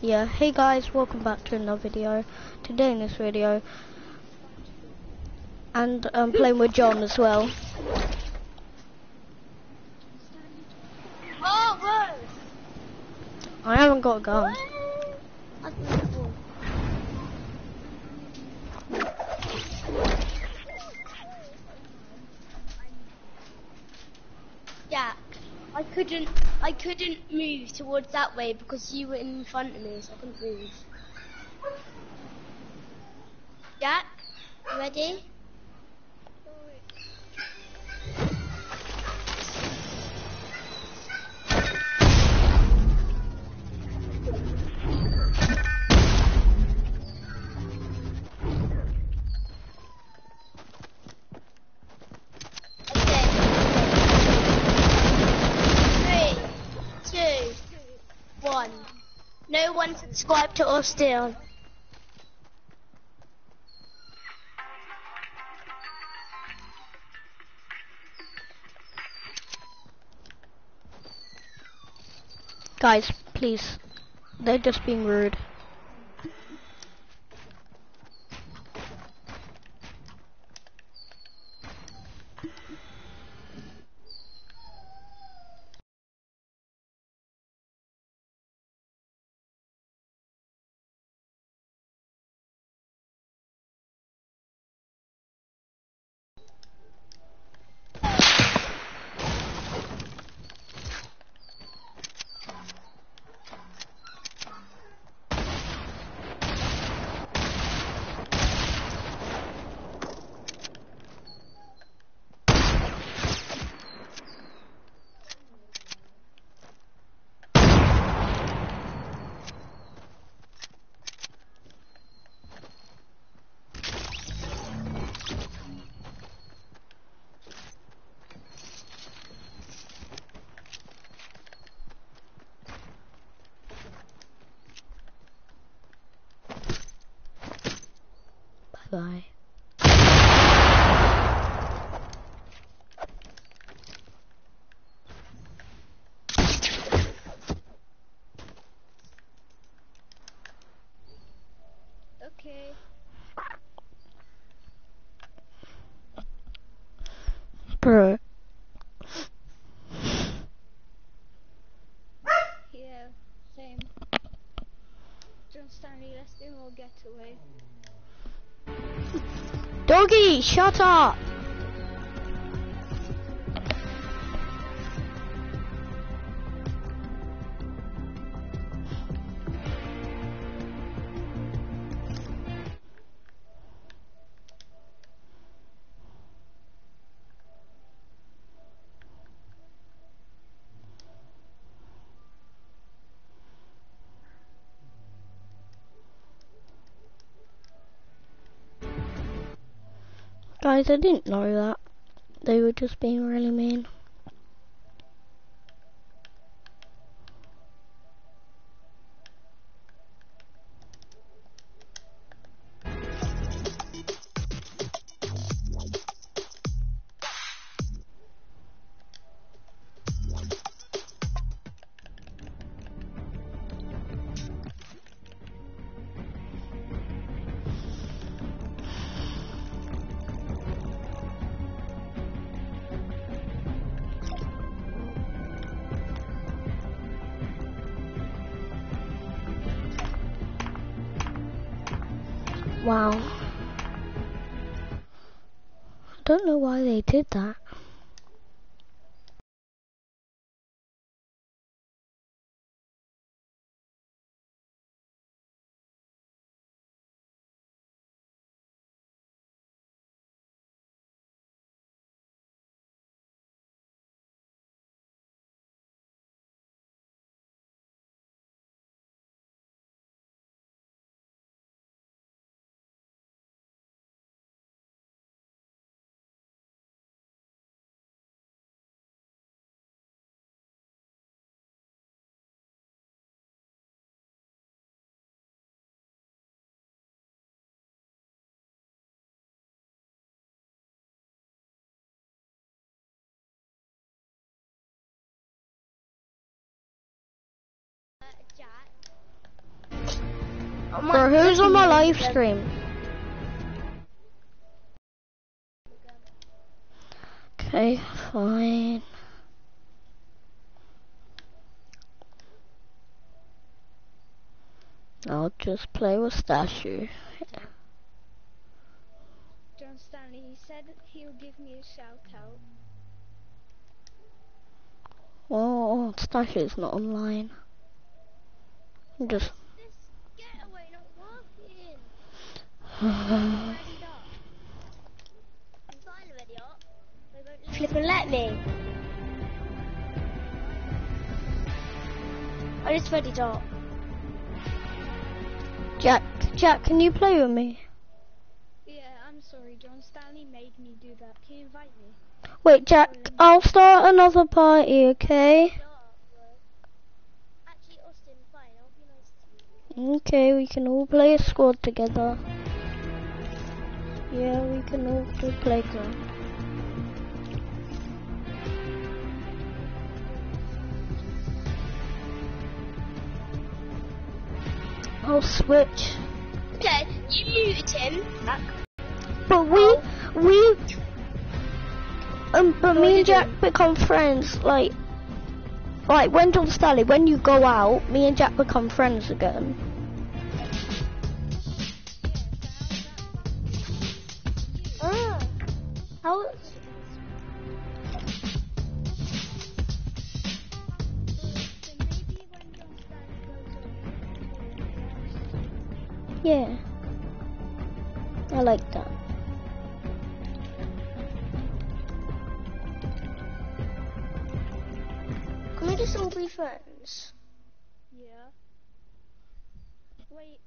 Yeah, hey guys, welcome back to another video. Today in this video, and I'm playing with John as well. I haven't got a gun. I thought it was. Jack, I couldn't, I couldn't move towards that way because you were in front of me, so I couldn't move. Jack, ready? Subscribed to us still. Guys, please. They're just being rude. Bye bye. Okay. Bro. Yeah, same. John Doggy, shut up! Guys, I didn't know that. They were just being really mean. Know why they did that. Jack. I might Bro, who's on my live stream? Okay, fine. I'll just play with Statue. John Stanley, he said he'll give me a shout out. Oh, Statue's not online. Just. This getaway not working. Ready up. I'm fine already up. They won't flip and let me. I just ready up. Jack, Jack, can you play with me? Yeah, I'm sorry, John Stanley made me do that. Can you invite me? Wait, Jack, I'll start another party, okay? Actually, Austin, fine. I'll be nice to you. Okay, we can all play a squad together. Yeah, we can all do playground. I'll switch. Okay, you muted him. But we, we, um, but me and Jack become friends, like, like when John Stanley, when you go out, me and Jack become friends again. Yeah. Wait,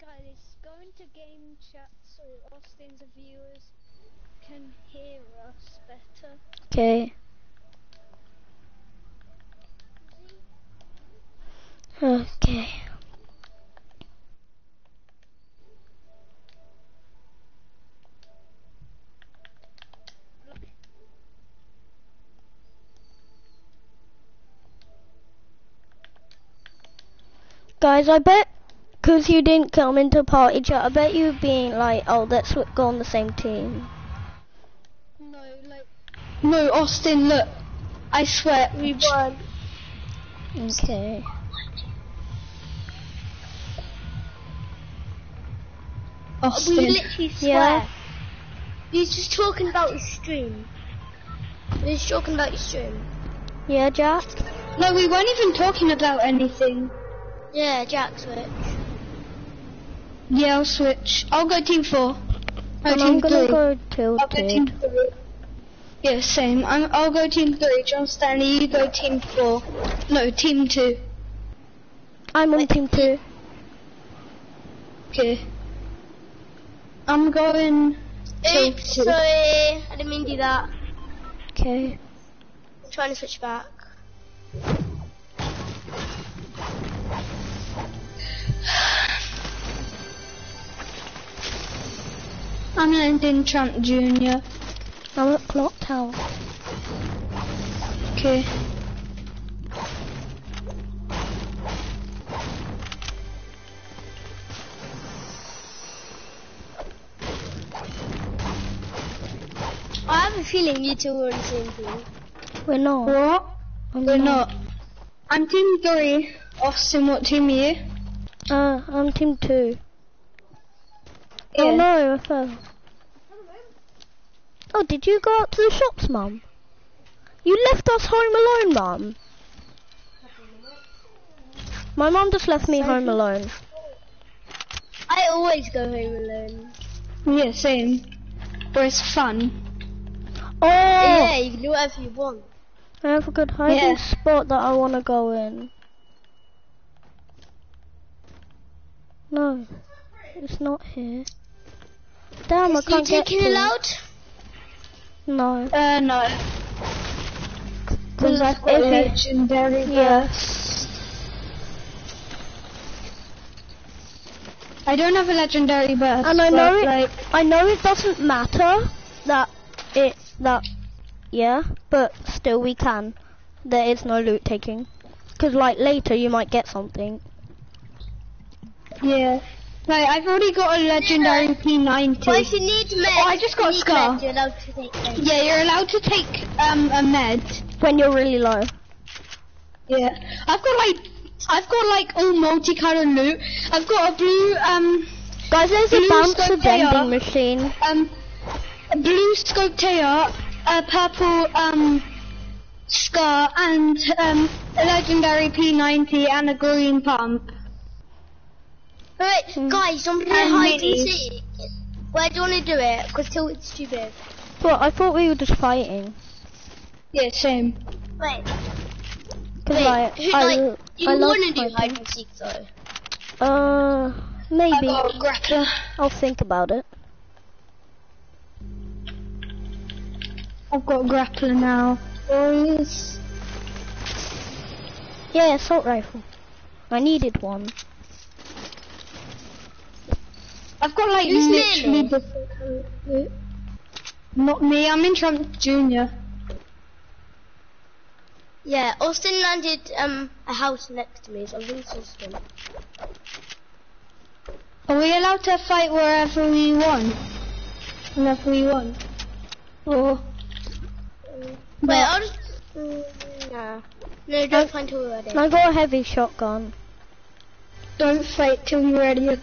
guys, go into game chat so Austin's viewers can hear us better. Okay. Okay. Guys, I bet because you didn't come into party chat, I bet you being like, oh, let's w- go on the same team. No, like, No, Austin, look. I swear. We won. Okay. Austin. We Austin. literally swear. Yeah. He's just talking about his stream. He's talking about your stream. Yeah, Jack? No, we weren't even talking about anything. Yeah, Jack switch. Yeah, I'll switch. I'll go team four. And I'm gonna three. go I'll go team tilted. three. Yeah, same. I'm, I'll go team three. John Stanley, you go team four. No, team two. I'm on team two. Okay. I'm going. Oops, two. sorry. I didn't mean to do that. Okay. I'm trying to switch back. I'm landing Trump Junior. I'm at Clock Tower. Okay. I have a feeling you two are the same team. We're not. What? I'm We're not. I'm team three. Austin, what team are you? Uh, I'm team two. Oh no, I fell. Oh, did you go out to the shops, Mum? You left us home alone, Mum. My mum just left me home alone. I always go home alone. Yeah, same. But it's fun. Oh, Yeah, you can do whatever you want. I have a good hiding Yeah. spot that I want to go in. No, it's not here. Damn, I Is you can't get taking it out? No, Uh, no. because I've got if legendary yeah. burst. I don't have a legendary burst. And I know it- Like, I know it doesn't matter that it that yeah, but still we can. There is no loot taking because like later you might get something. Yeah. Right, I've already got a legendary P90. But if you need meds, Oh, I just got a scar. meds, you're allowed to take meds. Yeah, you're allowed to take um a med. When you're really low. Yeah. I've got like I've got like all multicolored loot. I've got a blue um Guys, there's a bouncer vending machine. um a blue scope tail, a purple um scar and um a legendary P90 and a green pump. Right, Hmm. guys, I'm playing hide and seek. Where do you want to do it? Because till it's too big. But I thought we were just fighting. Yeah, same. Wait, Cause wait, like, who, I, like, do I you want to do hide and seek though? Uh, I maybe. got a grappler. I'll think about it. I've got a grappler now. Boys. Yeah, assault rifle. I needed one. I've got like Who's literally different. Not me, I'm in Trump Junior. Yeah, Austin landed um a house next to me, so I'm really Austin. Are we allowed to fight wherever we want? Whenever we want? Or Wait, I'll just. Mm, nah. No, don't find who already. I got a heavy shotgun. don't fight till you're ready.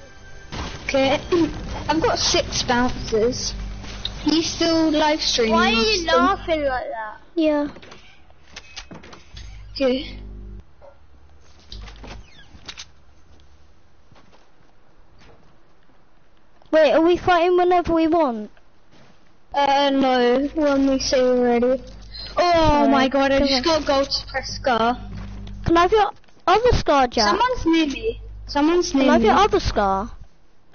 Okay. I've got six bouncers. You still live streaming? Why are you Austin? laughing like that? Yeah. Okay. Wait, are we fighting whenever we want? Uh, no, when we say we're ready. Oh my god, I come just got gold suppress scar. Can I have your other scar, Jack? Someone's near me. Someone's Can I near have me. your other scar?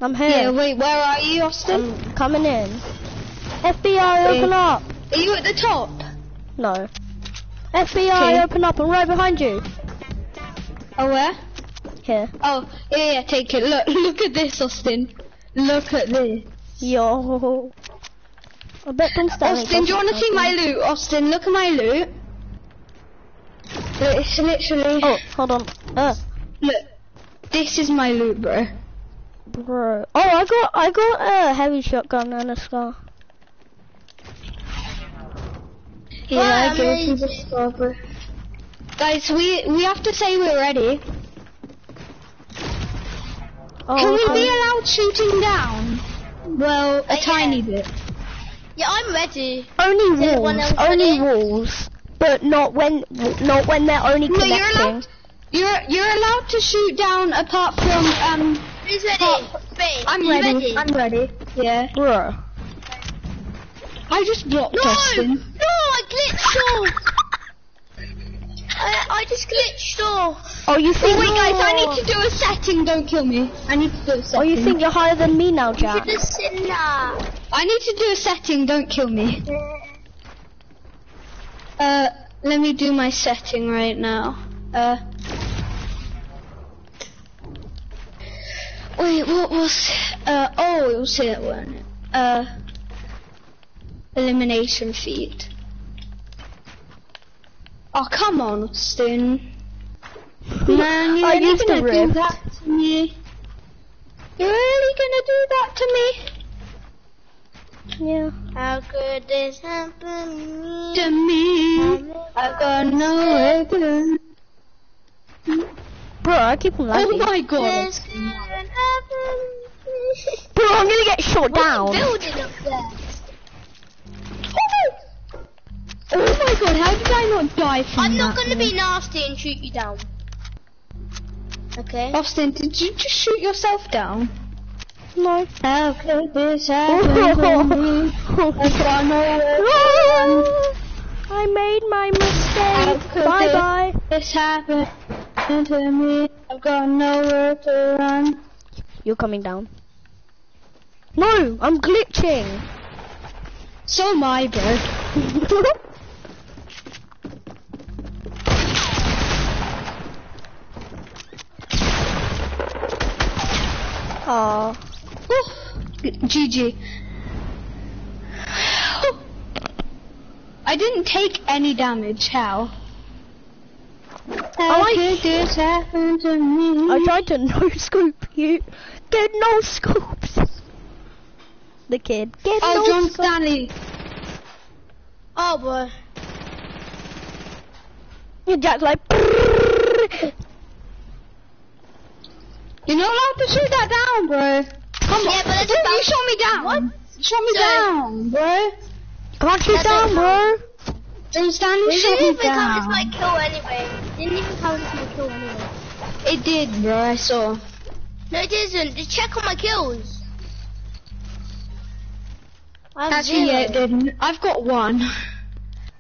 I'm here. Yeah, wait, where are you, Austin? I'm coming in. FBI, open up. Are you at the top? No. FBI, open up. I'm right behind you. Oh, where? Here. Oh, yeah, yeah, take it. Look, look at this, Austin. Look at this. Yo. I bet them. Austin, do you want to see my loot? Austin, look at my loot. Look, It's literally. Oh, hold on. Uh, Look, this is my loot, bro. Bro. Oh, I got, I got a heavy shotgun and a scar. Yeah, I gave you the scar, bro. Guys, we we have to say we're ready. Oh, Can we I'm- be allowed shooting down? Well, a Uh, tiny yeah. bit. Yeah, I'm ready. only Is walls, only walls, but not when, not when they're only No, you're allowed. You're you're allowed to shoot down apart from um. Who's ready? Oh, Faye, I'm you ready. I'm ready. Yeah. Bro. I just blocked No! Austin. No, I glitched off. I, I just glitched off. Oh, you think? Oh wait, guys, I need to do a setting. Don't kill me. I need to do a setting. Oh, you think you're higher than me now, You Jack? should have seen that. I need to do a setting. Don't kill me. Uh, let me do my setting right now. Uh. Wait, what was? Uh, oh, it was it one. Uh, elimination feed. Oh, come on, Austin. Man, you're really gonna do that to me. You're really gonna do that to me? Yeah. How could this happen to me? I got no to. Bro, I keep on Oh my god. This. Bro, I'm gonna get shot What's down. building up there? Oh my god, how did I not die from I'm not that gonna one? be nasty and shoot you down. Okay. Austin, did you just shoot yourself down? No. How could this happen to me? I got nowhere to run. I made my mistake. Bye bye. This happened to me. I've got nowhere to run. You're coming down. No, I'm glitching. So am I, bro. Aw. GG. I didn't take any damage. How? How could this happen to me? I tried to no scope you. Get no scopes. The kid. Get Oh, no John scopes. Stanley. Oh boy. And Jack's like. You're not allowed to shoot that down, bro. Come Yeah, on. but it's Bro, about- you shot me down. What? You shot me Sorry. down, bro. Can't shoot That down, bro. John Stanley It shot didn't even count as my kill anyway. It didn't even count as my kill anyway. It did, bro. I saw. No, it isn't. Just check on my kills. Actually, zero. it didn't. I've got one.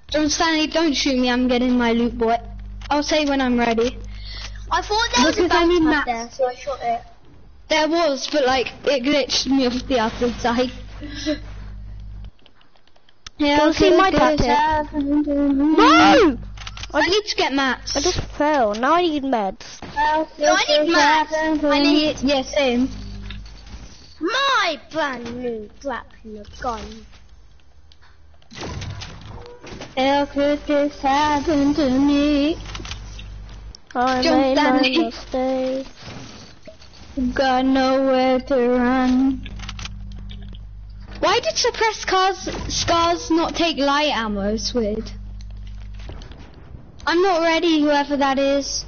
John Stanley, don't shoot me. I'm getting my loot, boy. I'll say when I'm ready. I thought there was a Because I need bounce there, so I shot it. There was, but like it glitched me off the other side. yeah, Don't see my tactic. No! I need to get mats. I just fell. Now I need meds. Uh, no, I need mats. I need, yeah, same. My brand new grappler gun. How could this happen to me? I Jump made my Stanley. mistake. Got nowhere to run. Why did suppressed scars, scars not take light ammo, It's weird. I'm not ready, whoever that is.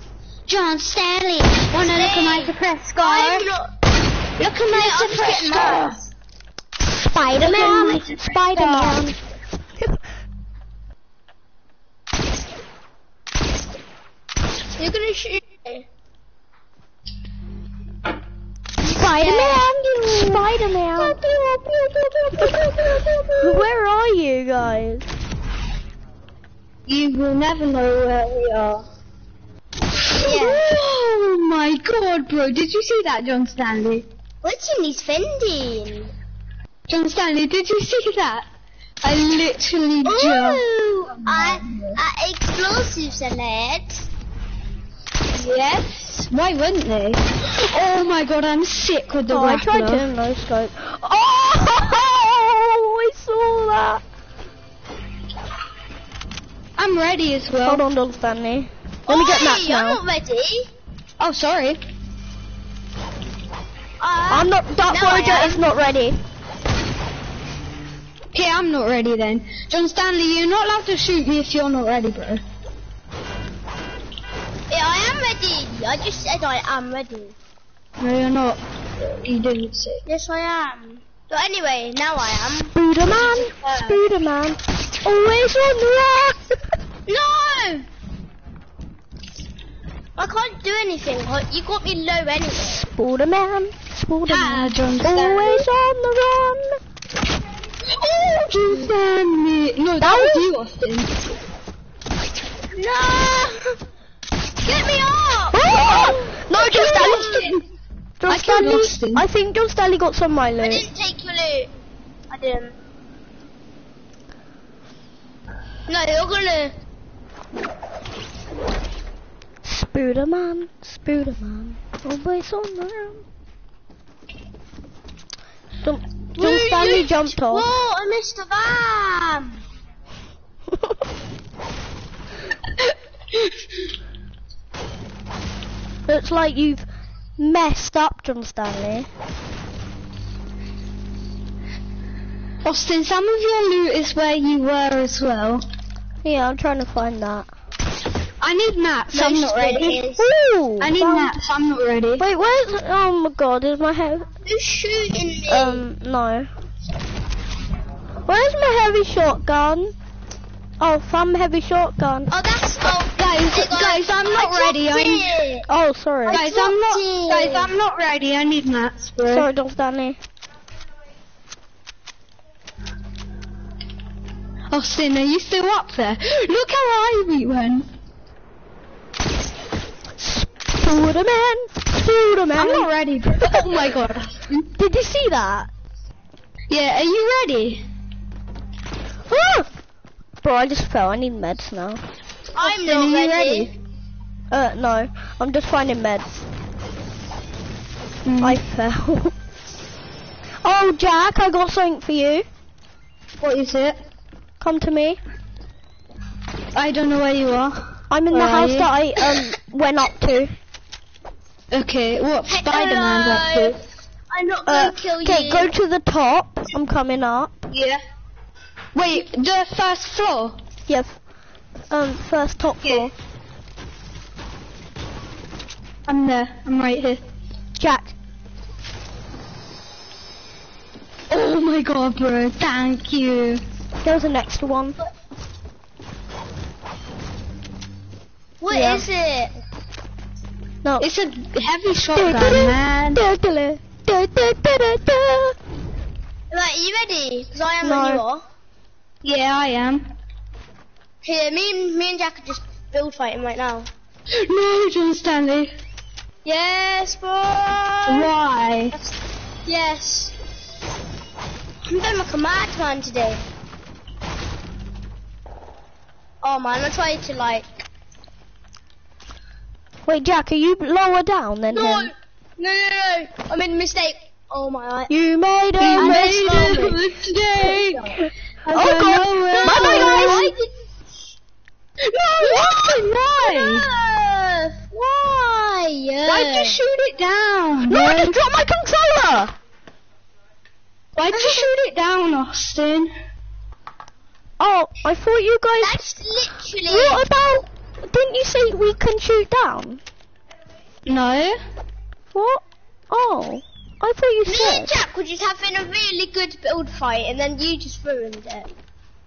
John Stanley, wanna look at my suppressed scar? I'm not. Look at my I'm suppressed maps. Spider-Man! Spider-Man! You're gonna shoot me. Spider-Man! Spider-Man! Where are you guys? You will never know where we are. Oh my god, bro. Did you see that, John Stanley? What's in these vending? John Stanley, did you see that? I literally jumped. Ooh, I, I explosives alert. Yes. Why wouldn't they? Oh my god, I'm sick with the Oh, I tried to no scope. Oh! I saw that! I'm ready as well. Hold on, John Stanley. Let me get Oi, mats I'm now. not ready. Oh, sorry. Uh, I'm not. Dark No, Voyager is not ready. Okay, I'm not ready then. John Stanley, you're not allowed to shoot me if you're not ready, bro. yeah, I am ready. I just said I am ready. No, you're not. You didn't say. Yes, I am. But anyway, now I am. Spider-Man! Spider-Man! Always on the run! No! I can't do anything. You got me low anyway. Spider-Man! Spider-Man! Ah. Always on the run! Oh, Stanley. No, that, That was you, Austin. No! Get me up! Oh! No, John Stanley! John I Stanley, Austin. I think John Stanley got some of my I didn't take your loot. I didn't. No, you're gonna. Spider-Man, Spider-Man, always on the run. John, John Stanley jumped Whoa. I missed the van! Looks like you've messed up, John Stanley. Austin, some of your loot is where you were as well. Yeah, I'm trying to find that. I need mats. I'm not it ready. Ooh! I need found- mats. I'm not ready. Wait, where's? Oh my God! Is my heavy? Who's shooting me? Um, no. Where's my heavy shotgun? Oh, my heavy shotgun. oh, that's. Oh, Guys, got- guys, I'm not I ready. I'm, it. Oh, sorry. guys, I'm not. dropped Guys. I'm not ready. I need mats, bro. Sorry, John Stanley. Austin, are you still up there? Look how high we went. Spider-Man, Spider-Man. I'm not ready. Oh my god. Did you see that? Yeah, are you ready? Ah! Bro, I just fell. I need meds now. I'm Austin, not ready. ready? Uh, no. I'm just finding meds. Mm. I fell. oh, Jack, I got something for you. What is it? Come to me. I don't know where you are. I'm in the Where are house that I um went up to. Okay, what Spider-Man's up Hello. to? I'm not Uh, gonna kill you. okay, go to the top. I'm coming up. Yeah. Wait, the first floor. Yes. Um, first top floor. I'm there. I'm right here. Jack. Oh my god, bro. Thank you. There's an extra one. What Yeah. is it? No. It's a heavy shotgun, man. Right, are you ready? Because I am No. when you are. Yeah, I am. Here, me and me and Jack are just build fighting right now. No, John Stanley. Yes, boy. Why? Yes. I'm doing like a madman today. Oh man, I tried to like. Wait, Jack, are you lower down than No, him? no, no, no! I made a mistake. Oh my. You made a I mistake. made a mistake. Oh god. Bye bye guys. did? No, why? Uh, why? Why'd you shoot it down? No, I man? just dropped my controller. Why'd you shoot it down, Austin? Oh, I thought you guys. That's literally. What about? Didn't you say we can shoot down? No. What? Oh, I thought you said Me and said. Jack were just having a really good build fight, and then you just ruined it.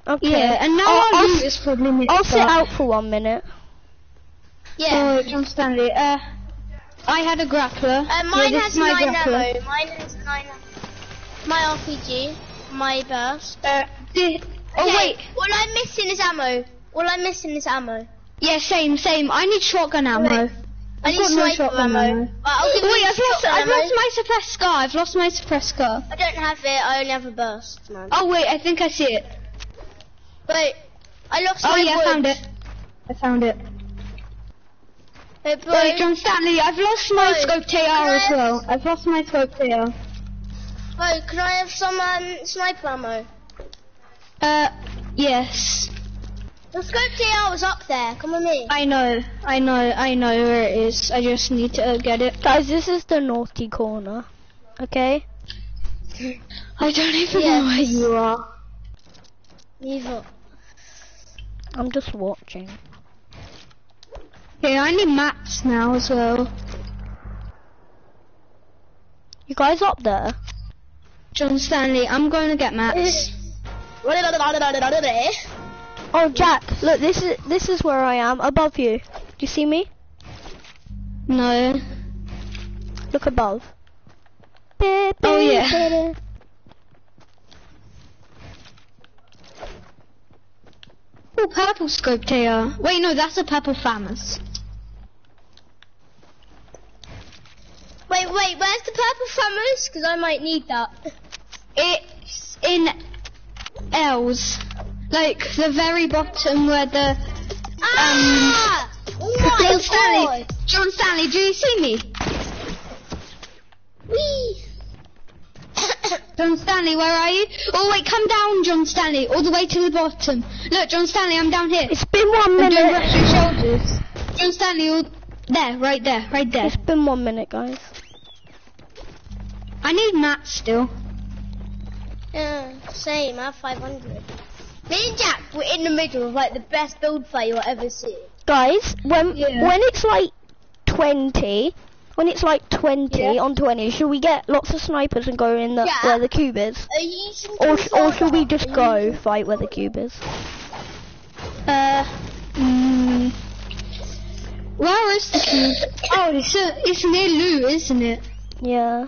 Okay. Yeah, and now I'll, our I'll, loot is probably I'll sit out for one minute. Yeah. Oh, John Stanley. Uh, I had a grappler. Uh, mine yeah, has is my nine grappler. ammo. Mine has nine ammo. My RPG, my burst. Uh, the, oh wait. All I'm missing is ammo. All I'm missing is ammo. Yeah, same, same. I need shotgun ammo. Wait. I I've need got no sniper shotgun ammo. ammo. Right, Wait, I've lost, I've ammo. lost my suppressed scar. I've lost my suppressed scar. I don't have it. I only have a burst, man. Oh wait, I think I see it. Wait, I lost Oh my yeah, I found it. I found it. Wait, bro. Wait, John Stanley, I've lost my Wait, scope TR as well. I've lost my scope TR. Wait, can I have some um, sniper ammo? Uh, yes. The scope TR was up there. Come with me. I know, I know, I know where it is. I just need to uh, get it. Guys, this is the naughty corner. Okay. I don't even Yes. know where you are. Neither. I'm just watching. Okay, I need mats now as well. You guys up there? John Stanley, I'm going to get mats. Oh, Jack, look, this is this is where I am, above you. Do you see me? no. Look above. Oh, yeah. Oh, purple scope TR. Wait, no, that's a purple farmers. Wait, wait, where's the purple farmers? Because I might need that. It's in L's. Like the very bottom where the Ah! oh John Stanley. god! John Stanley, do you see me? Whee! John Stanley, where are you? Oh wait, come down, John Stanley, all the way to the bottom. Look, John Stanley, I'm down here. It's been one minute. I'm doing shoulders. John Stanley, all there, right there, right there. It's been one minute, guys. I need mats still. Yeah, same, I have 500. Me and Jack were in the middle of like the best build fight you'll ever see. Guys, when Yeah. when it's like 20, when it's like 20 Yeah. on 20, should we get lots of snipers and go in the Yeah. where the cube is? Using Or, sh- or should we just go fight where the cube is? Uh, mm, where is the cube? oh, it's, uh, it's near Lou, isn't it? Yeah.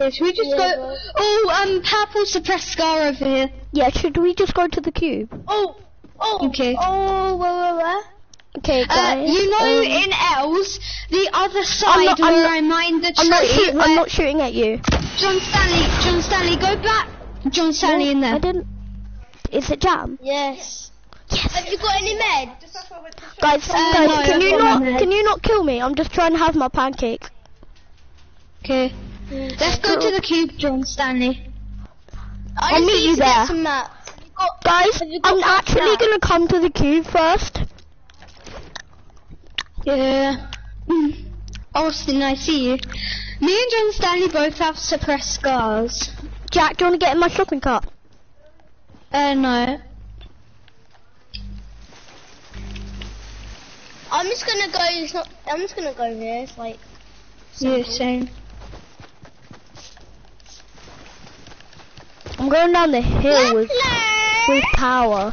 Yeah, should we just Yeah, go? but- Oh, um, purple suppressed scar over here. Yeah, should we just go to the cube? Oh, oh, Okay. oh, where, where, where? Okay, Uh, guys. you know, um, in L's, the other side not- I'm where not- I mined the tree. I'm not, shoot- where I'm not shooting at you. John Stanley, John Stanley, go back. John Stanley in there. I there. didn't. Is it jam? Yes. Yes. Have you got any med? Guys, Uh, guys, no, can I've you not can you not kill me? I'm just trying to have my pancake. Okay. Let's go to the cube, John Stanley. I I'll meet you there. Some mats. Have you got- Guys, have you got I'm actually gonna come to the cube first. Yeah. Mm. Austin, I see you. Me and John Stanley both have suppressed scars. Jack, do you want to get in my shopping cart? Uh, no. I'm just gonna go. It's not. I'm just gonna go here. It's like. Yeah, same. I'm going down the hill with, with power.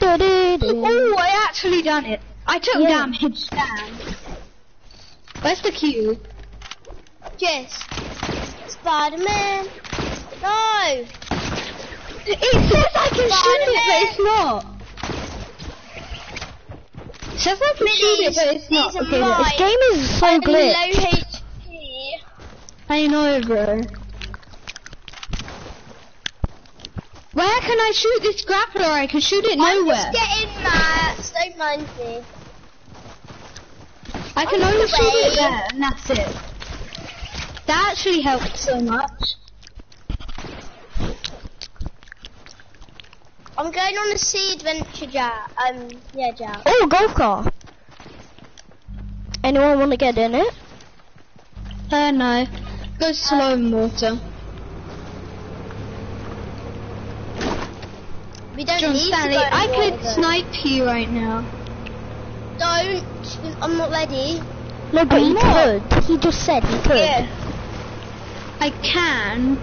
Du-du-du. Oh, I actually done it. I took Yeah. damage. Damn. Where's the cube? Yes. Spider-Man. No. It says I can shoot it, but it's not. It says I can shoot it, but it's not. Okay. This game is so glitched. I know, bro. Where can I shoot this grappler? I can shoot it I'm nowhere. just getting Max. Don't mind me. I can only shoot it there, and that's it. That actually helped so much. I'm going on a sea adventure, Jack. Um, yeah, Jack. Oh, golf car. Anyone want to get in it? Uh, no. Go slow in water. We don't John need Stanley, to go I could water. snipe you right now. Don't. I'm not ready. No, but I'm he not. could. He just said he could. I can.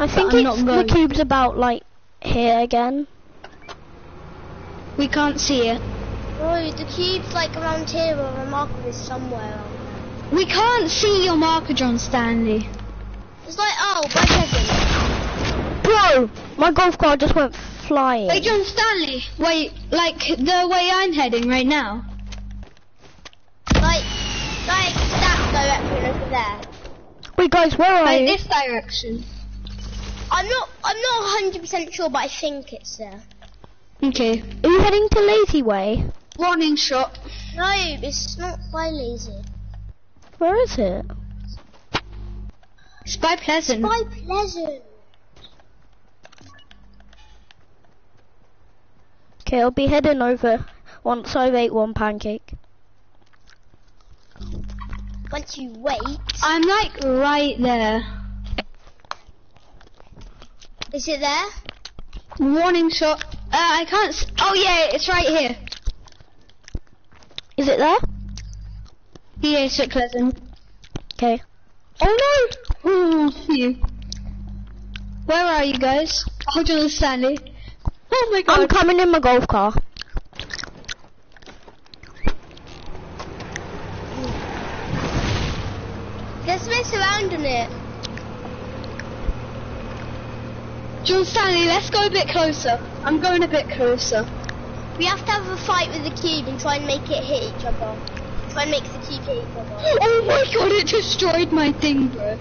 I think it's not the cube's about like here again. We can't see it. Oh, the cube's like around here or a marker is somewhere. We can't see your marker, John Stanley. It's like, oh, by heaven. Bro, my golf cart just went flying. Wait, John Stanley. Wait, like the way I'm heading right now. Like, like that direction over there. Wait, guys, where are Like you? this direction. I'm not, I'm not 100% sure, but I think it's there. Okay. Are you heading to Lazy Way? Warning shot. No, it's not by lazy. Where is it? It's by Pleasant. By Pleasant. Okay, I'll be heading over once I've ate one pancake. Once you wait, I'm like right there. is it there? Warning shot. Uh, I can't. S- oh yeah, it's right here. Is it there? Yeah, it's at Pleasant. Okay. Oh no! Oh, phew. Where are you guys? Oh, John Stanley. Oh my god. I'm coming in my golf car. Let's mess around on it. John Stanley, let's go a bit closer. I'm going a bit closer. We have to have a fight with the cube and try and make it hit each other. Try and make the cube hit each other. Oh my god, it destroyed my thing, bro.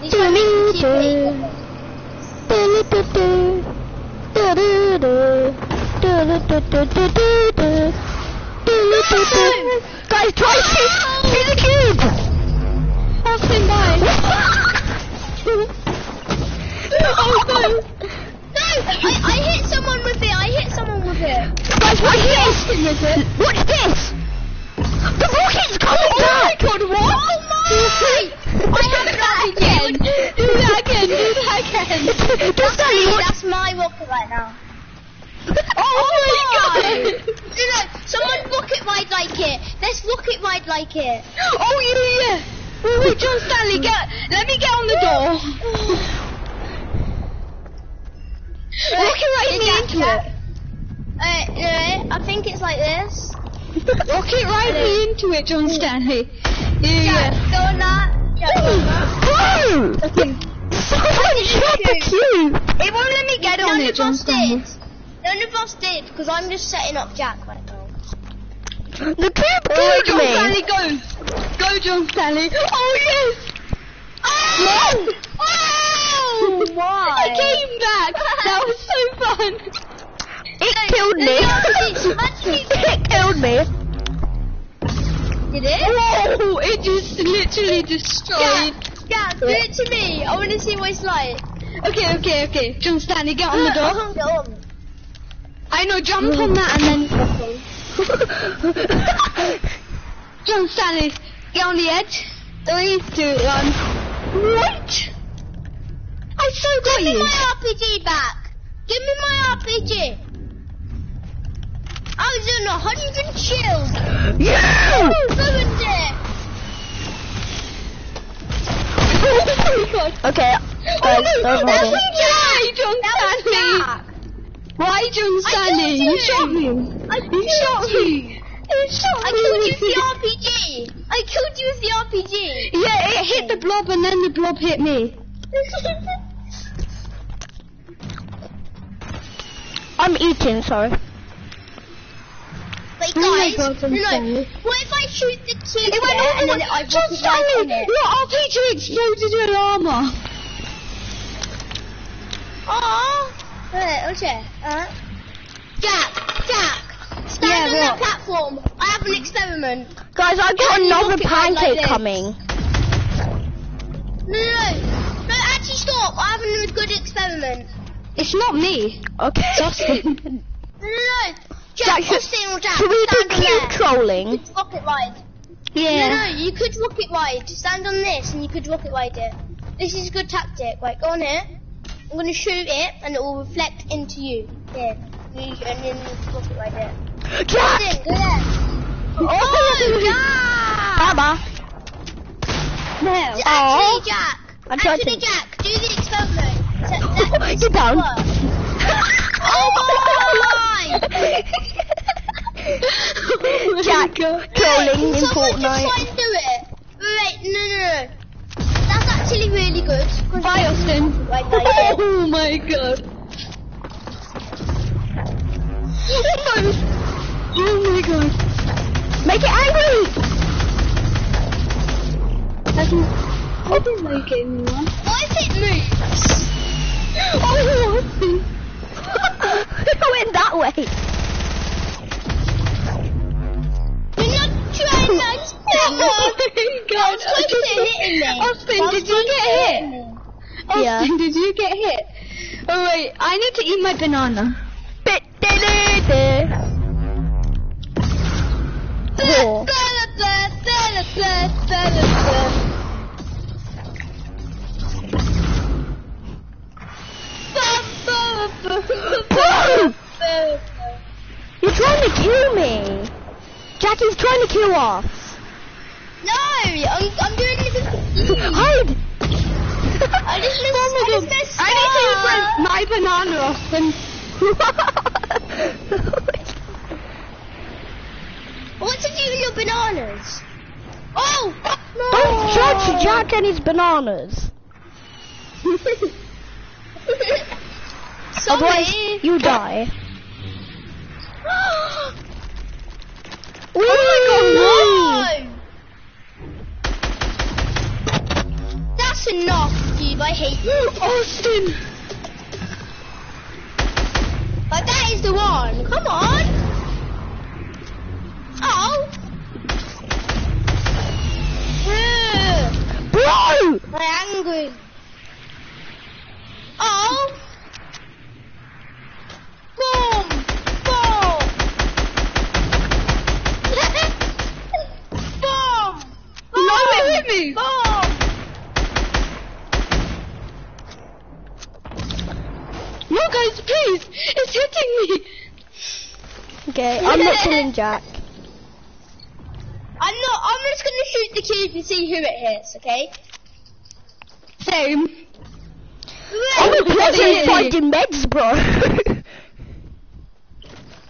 We try and make the cube hit each other. Guys, try to shoot the cube! Austin, bye. oh no! No! I, I hit someone with it! I hit someone with it! Guys, watch this! Watch this! The rocket's coming oh back! god, what? Oh my! I that again! Do that again, do that again. Tell me. That's my rocket right now. Oh my god. No, no, someone rocket ride like it. Let's rocket ride like it. Oh yeah, yeah. Wait, wait, John Stanley, get, let me get on the door. Rocket ride me into it. Uh, no, I think it's like this. Rocket ride me into it, John Stanley. Yeah, yeah. go on that. Go on Okay. Someone shot the cube! It won't let me get on None it, of John did. None of us did, because I'm just setting up Jack right now. The cube Oh, killed John me! Stanley, go! Go, John Stanley! Oh, yes! Oh! Oh! Why? I came back! That was so fun! It killed me! It killed me! Did it? Whoa! It just literally destroyed. Yeah, do it to me. I want to see what it's like. Okay, okay, okay. John Stanley, get on the door. get on. I know, jump on that and then... Jump, Stanley. Get on the edge. Three, two, one. What? I so got Give me you. my RPG back. Give me my RPG. I was doing a hundred shields. Yeah! Oh, ruined it. oh my god. Okay, Oh uh, guys, no, don't that's hold why, John That was Stanley. Jack. Why, John I Stanley? killed You you. shot me. I You shot you. me. You shot me. I me. killed you with the RPG. I killed you with the RPG. Yeah, it hit the blob and then the blob hit me. I'm eating, sorry. Wait, Oh guys. God, no, sorry. what if I shoot the kid It went over and then I John rocket right Stanley. it? Your RPG exploded your armor. Oh. Wait, okay. Uh. Jack, Jack, stand Yeah, on that platform. I have an experiment. Guys, I've got Can another look it like pancake coming. No, no, no. No, actually stop. I have a good experiment. It's not me. Okay. Justin. No, no, no. Jack, Jack, should- Jack, Should we do stand cube trolling? You could rocket ride. yeah. No, no, you could rocket ride. Stand on this and you could rocket ride it. This is a good tactic. Right, go on here. I'm going to shoot it and it will reflect into you. Here. And then you can rocket ride it. Jack! Austin, go there. Oh, oh Jack! Baba. No. Actually, Aw. Jack. I'm Actually, to- Jack, do the experiment. So that Get down. work. Oh Jack, trolling in Can just Fortnite. and do it? Wait, no, no, no. That's actually really good. Bye, Austin. Right. Oh my god. Oh my god. Make it angry! I didn't like it anymore. What if it moves? Oh, Austin. I went that way. You're not trying Oh my god. That's hitting me. Austin, did you get hit? me. Austin, Yeah. did you get hit? Oh wait, I need to eat my banana. Bit You're trying to kill me. Jackie's trying to kill us. No, I'm, I'm doing this. Hide. I just missed, I just missed I need to eat my, my banana, Austin. What do with your bananas? Oh! No! Don't judge Jack and his bananas. Otherwise, you die. Oh my god, no! That's enough, dude. I hate you. Austin. But that is the one. Come on. Oh. Bro! I'm angry. Oh. Boom. Boom. Boom. No, it hit me. Boom. No, guys, please. It's hitting me. Okay, I'm not killing Jack. I'm not. I'm just gonna shoot the cube and see who it hits. Okay. Same. I'm a pleasant fighting meds, bro.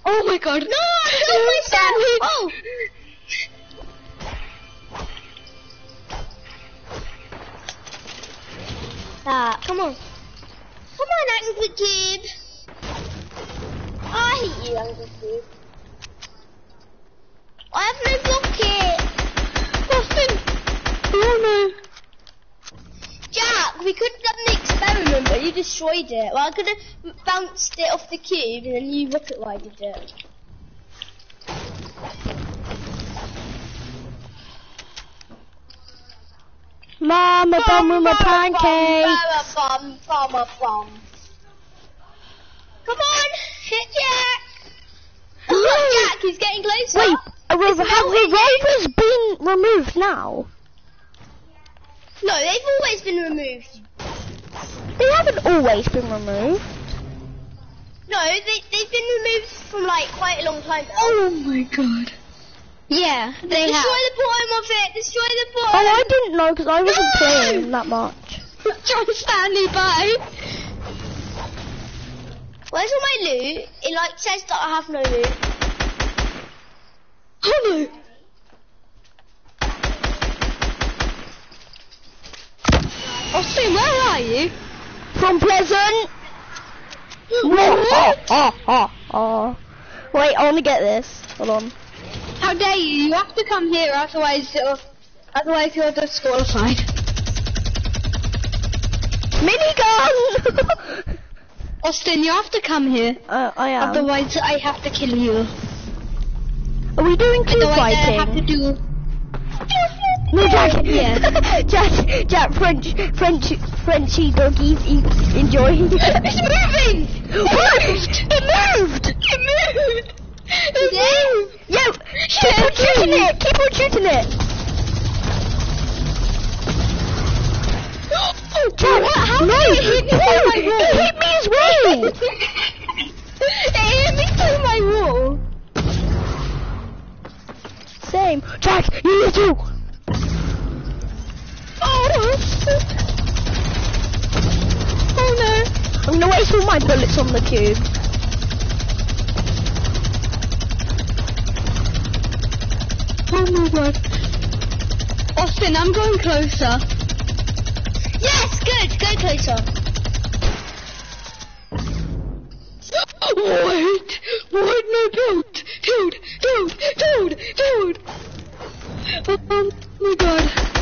Oh my god. No, I killed myself. Oh. Ah, come on. Come on, Angry Cube. I hate you, Angry Cube. I have no rocket. Austin. Oh no. Jack, we could have done the experiment, but you destroyed it. Well, I could have bounced it off the cube and then you rocket rided it. Mama, bum with my pancake. Bum, bum, bum, bum, bum. Come on, hit Jack. Look, Jack, he's getting closer. Wait, uh, It's have melting. revolvers been removed now? No, they've always been removed. They haven't always been removed. No, they, they've been removed from like quite a long time. Oh my god. Yeah, they Destroy have. the bottom of it. Destroy the oh, bottom! Oh. I didn't know because I wasn't No! playing that much. John Stanley, bye. Where's all my loot? It like says that I have no loot. Oh no. Austin, where are you? From Pleasant. oh, oh, oh, oh. Wait, I want to get this. Hold on. How dare you? You have to come here, otherwise, you're, otherwise you're disqualified. Minigun! Austin, you have to come here, uh, I am. otherwise I have to kill you. Are we doing two Otherwise I have to fighting? do. No, Jack. Yeah. Jack, Jack, French, French, Frenchy doggies eat, enjoying. It's moving! Moved! It moved! It moved! It moved! Yo, keep on shooting it! Keep on shooting it! Oh, Jack, How no! did it hit me no, through my wall? It hit me as well! it hit me through my wall. Same. Jack, you need to! Oh! Oh no! I'm gonna waste all my bullets on the cube. Oh my god. Austin, I'm going closer. Yes, good. Go closer. Oh wait! Wait, no, don't! Dude! Dude! Dude! Dude! Oh my god.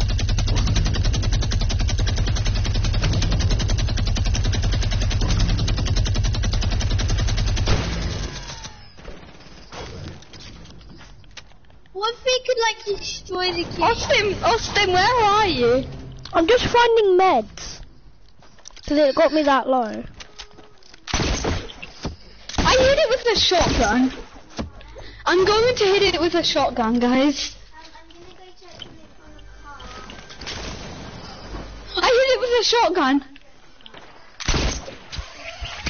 could like destroy the cube? Austin, Austin, where are you? I'm just finding meds. Because it got me that low. I hit it with a shotgun. I'm going to hit it with a shotgun, guys. I hit it with a shotgun.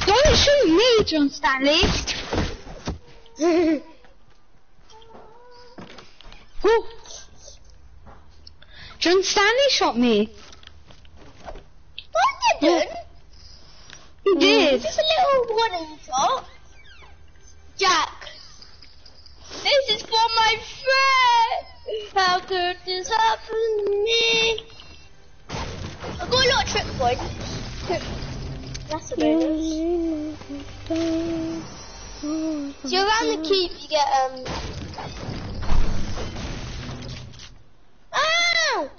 Don't shoot me, John Stanley. Ooh. John Stanley shot me. I didn't. He did. Just a little warning shot. Jack. This is for my friend. How could this happen to me? I've got a lot of trip points. That's a bonus. So around the keep, you get um Ow!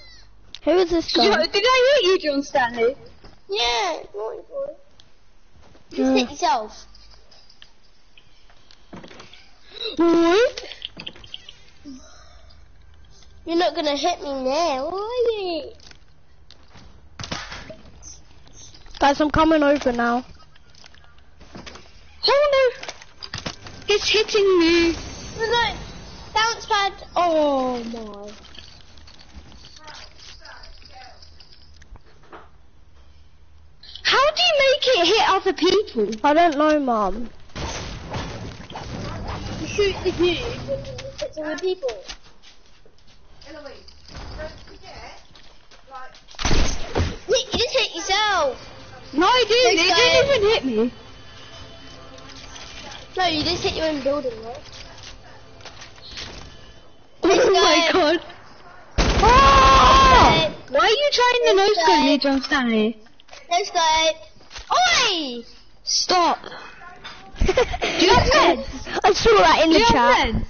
Who is this Did guy? did I hit you, John Stanley? Yeah, naughty hmm. boy. Just Yeah. hit yourself. What? You're not gonna hit me now, are you? Guys, I'm coming over now. Oh no! It's hitting me. No, no. Bounce pad. Oh my. How do you make it hit other people? I don't know, Mum. You shoot the cube and it hits other people. Anyway, forget like Nick, you just hit yourself. No, I didn't. This It didn't even hit me. No, you just hit your own building, right? Oh my god. Oh! Why are you trying to This no scope me, guy- John Stanley? Let's go. Oi! Stop. Do you have meds? I saw that in Do the chat. have meds?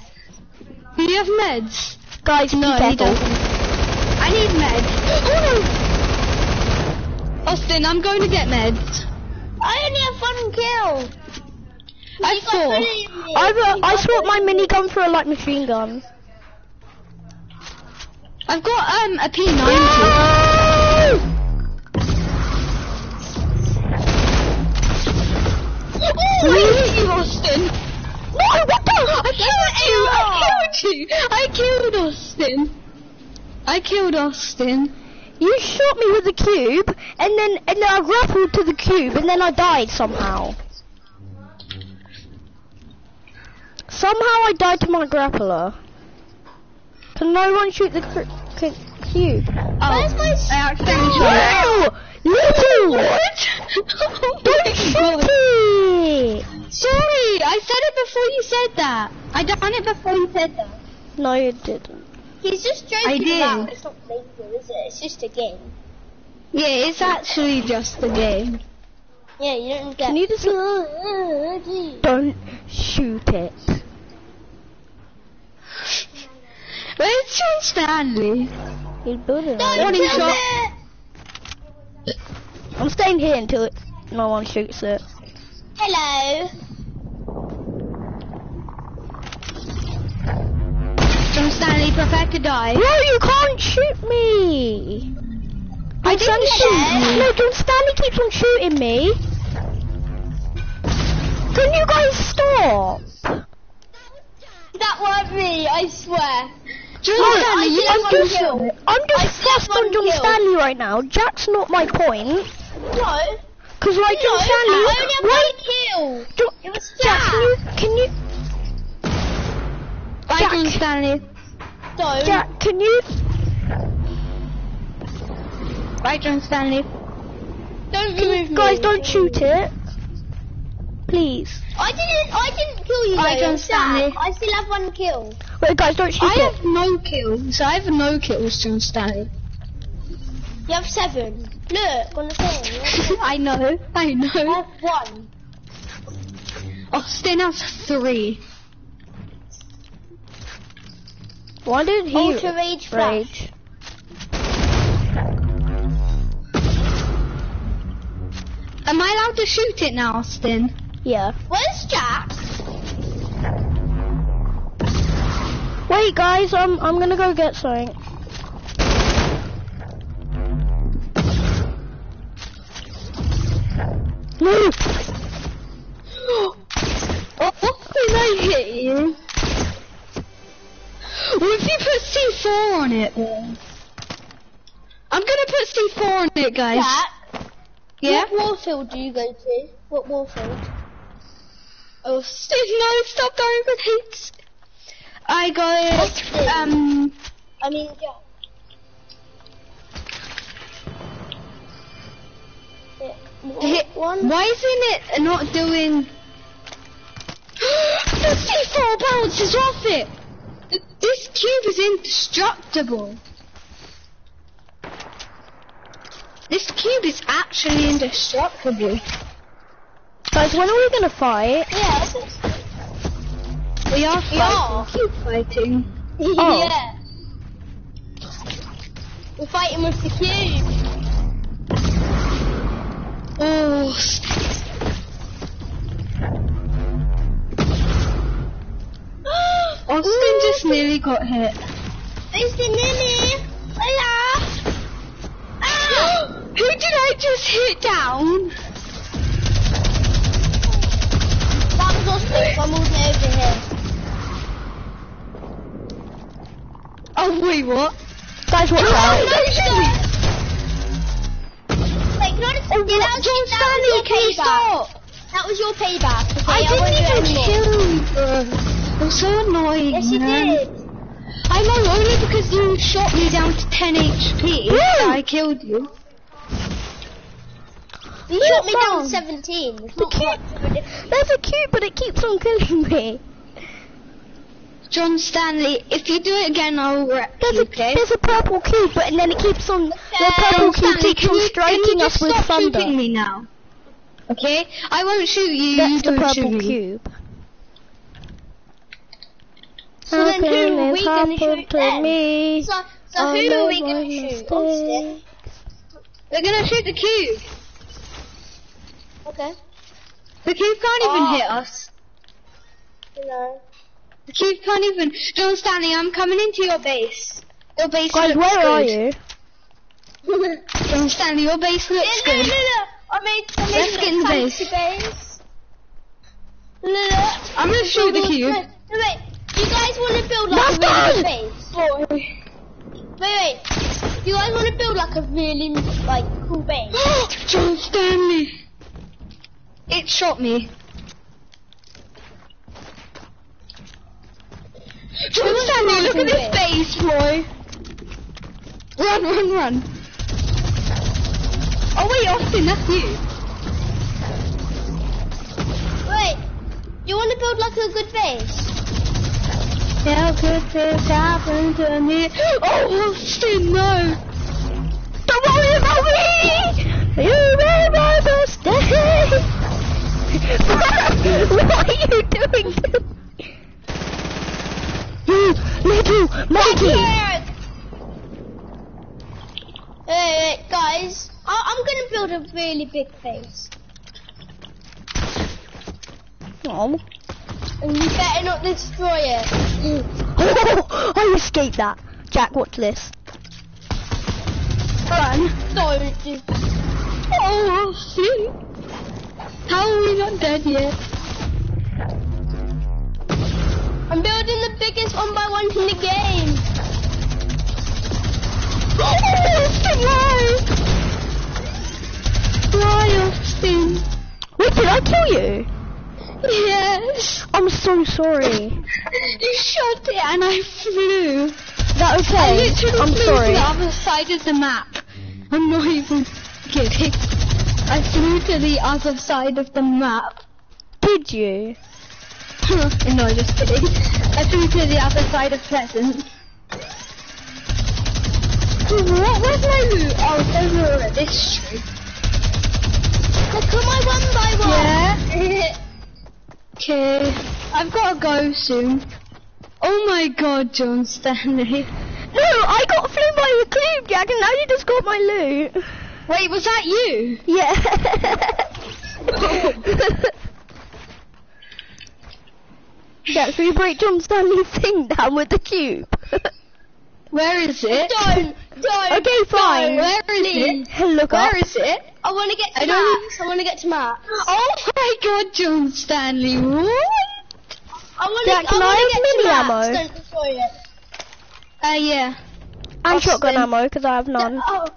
Do you have meds? Guys, No, he careful. doesn't. I need meds. Oh no! Austin, I'm going to get meds. I only have one kill. I You got four. three of me. I've, uh, I swapped my three of me. minigun for a light machine gun. I've got um a P90. No! Oh, I hit you, Austin. No, what the? I killed you. I killed you. I killed Austin. I killed Austin. You shot me with the cube, and then and then I grappled to the cube, and then I died somehow. Somehow I died to my grappler. Can no one shoot the cube? Oh, Where's my I accidentally shot No! Little! What? Don't shoot it! Sorry, I said it before you said that. I done it before you said that. No, you didn't. He's just joking I did. about. It's not playful, is it? It's just a game. Yeah, it's actually just a game. Yeah, you don't get. Can you just don't shoot it? Where's John Stanley? He's building Don't it. Kill shot. it! I'm staying here until it, no one shoots it. Hello. John Stanley, prepare to die. Bro, you can't shoot me! I John didn't Stan- shoot you. No, John Stanley keeps on shooting me. Can you guys stop? That weren't me, I swear. John No, Stanley, you I'm just, one kill. I'm just still have fussed on John kill. Stanley right now. Jack's not my point. No. Cause like No, I only have wait, one kill. Jo- It was Jack, Jack. can you, can you, Bye, Jack. John Stanley. Don't. Jack, can you, Bye, John Stanley. Don't remove you guys me. don't shoot it, please. I didn't. I didn't kill you. Though, John. Stanley. I still have one kill. Wait, guys, don't shoot I it. have no kills. I have no kills, John Stanley. You have seven. Look on the thing. I know. I I know. have one. Oh, Austin has three. Why did he Ultra rage rage? Am I allowed to shoot it now, Austin? Yeah. Where's Jack? Wait, guys, I'm I'm gonna go get something. No. Oh, did I hit you? What if you put C4 on it? I'm gonna put C4 on it, guys. Jack. Yeah? What warfield do you go to? What warfield? Austin, no, stop going with hates. I go, um, I mean. Yeah, hit, one. why isn't it not doing... the C4 bounces off it! This cube is indestructible. This cube is actually indestructible. Guys, when are we gonna fight? Yeah. We are We are. fighting. Cube fighting. Oh. Yeah. We're fighting with the cube. Oh, Austin just nearly got hit. The Nini. Hola. Ah! Who did I just hit down? That was Austin. I'm over here. Oh wait, what? Guys, watch Oh, out. No, shit. Wait, can I just Oh, get what? out? That was your can you payback. stop? That was your payback. Okay? I it didn't even kill you. I'm so annoying. Yes, you man. did. I know, only because you shot me down to 10 HP I killed you. You shot me down to 17. It's not much of a difference. There's a cube, but it keeps on killing me. John Stanley, if you do it again, I'll wreck There's you, a okay? there's a purple cube, but and then it keeps on the Okay. purple John cube Stanley, keeps on striking you us just with stop thunder. shooting me now? Okay? I won't shoot you, you That's the don't purple shoot me. cube. Something are we gonna shoot happened to then? me. So, so who are we gonna shoot? Obviously. We're gonna shoot the cube. Okay. The cube can't even Oh. hit us. No. The cube can't even. John Stanley, I'm coming into your base. Your base Guys, looks where good. are you? John Stanley, your base No, looks no, no, good. no. I made, I made Let's get in the fancy base. No, no, no. I'm gonna shoot the cube. No, wait. You guys want to build like a really big base? Boy. Wait, wait. You guys want to build like a really like cool base? John Stanley. It shot me. Stanley, look at this base, boy. Run, run, run. Oh wait, Austin, that's you. Wait. You want to build like a good base? How could this happen to me? Oh, Austin, no. Don't worry about me! You made my mistake! what are you doing? You little monkey! Hey, guys. I- I'm gonna build a really big face. Oh. And you better not destroy it. oh, I escaped that. Jack, watch this. Run. Don't Oh, Austin. How are we not dead yet? I'm building the biggest one by one in the game. Why? Why, Austin? Wait, did I kill you? Yes. I'm so sorry. You shot it and I flew. That I okay? literally I'm flew sorry. to the other side of the map. I'm not even kidding. I flew to the other side of the map. Did you? No, just kidding. I flew to the other side of Pleasant. What? Where's my loot? Oh, it's over at this tree. Look at my one by one. Yeah. Okay. I've got to go soon. Oh my god, John Stanley. No, I got flew by the cube, Jack, and now you just got my loot. Wait, was that you? Yeah. Jack, so you break John Stanley's thing down with the cube. Where is it? Don't, don't. okay, fine. Where is it? Look Where up. is it? I want to get to I don't- Max. I want to get to Max. Oh my god, John Stanley, what? I want to. can I I have want to get mini ammo? Don't destroy it. Uh, yeah. And Austin. shotgun ammo, because I have none. Oh.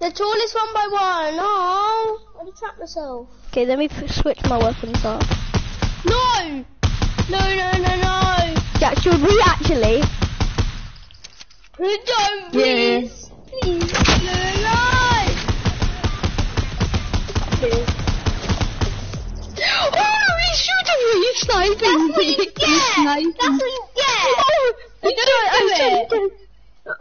The tallest one by one. Oh, I trapped myself. Okay, let me switch my weapons up. No, no, no, no, no. Jack, should we actually? Don't please, please, no, no, no. Oh, he's shooting me! He's sniping That's what me! you He's get. sniping. That's what you get. Oh, You I don't do it down.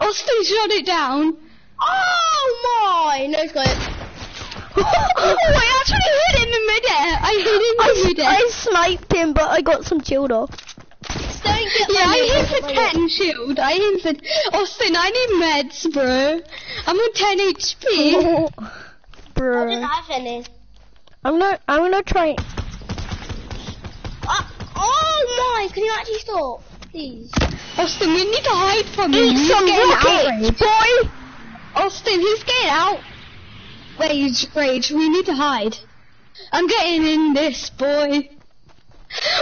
Austin shot it down. Oh my! No, it. oh, I actually hit him in midair. I hit him I, in midair. I sniped him, but I got some shield off. Don't get yeah, I hit for get my 10 shield. I hit for... Austin, I need meds, bro. I'm on 10 HP. I Bro, didn't have any. I'm gonna, I'm gonna try. Uh, oh my! Can you actually stop, please? Austin, we need to hide from him. Eat some rockets, boy. Oh, Austin, he's getting out. Rage, rage. We need to hide. I'm getting in this, boy.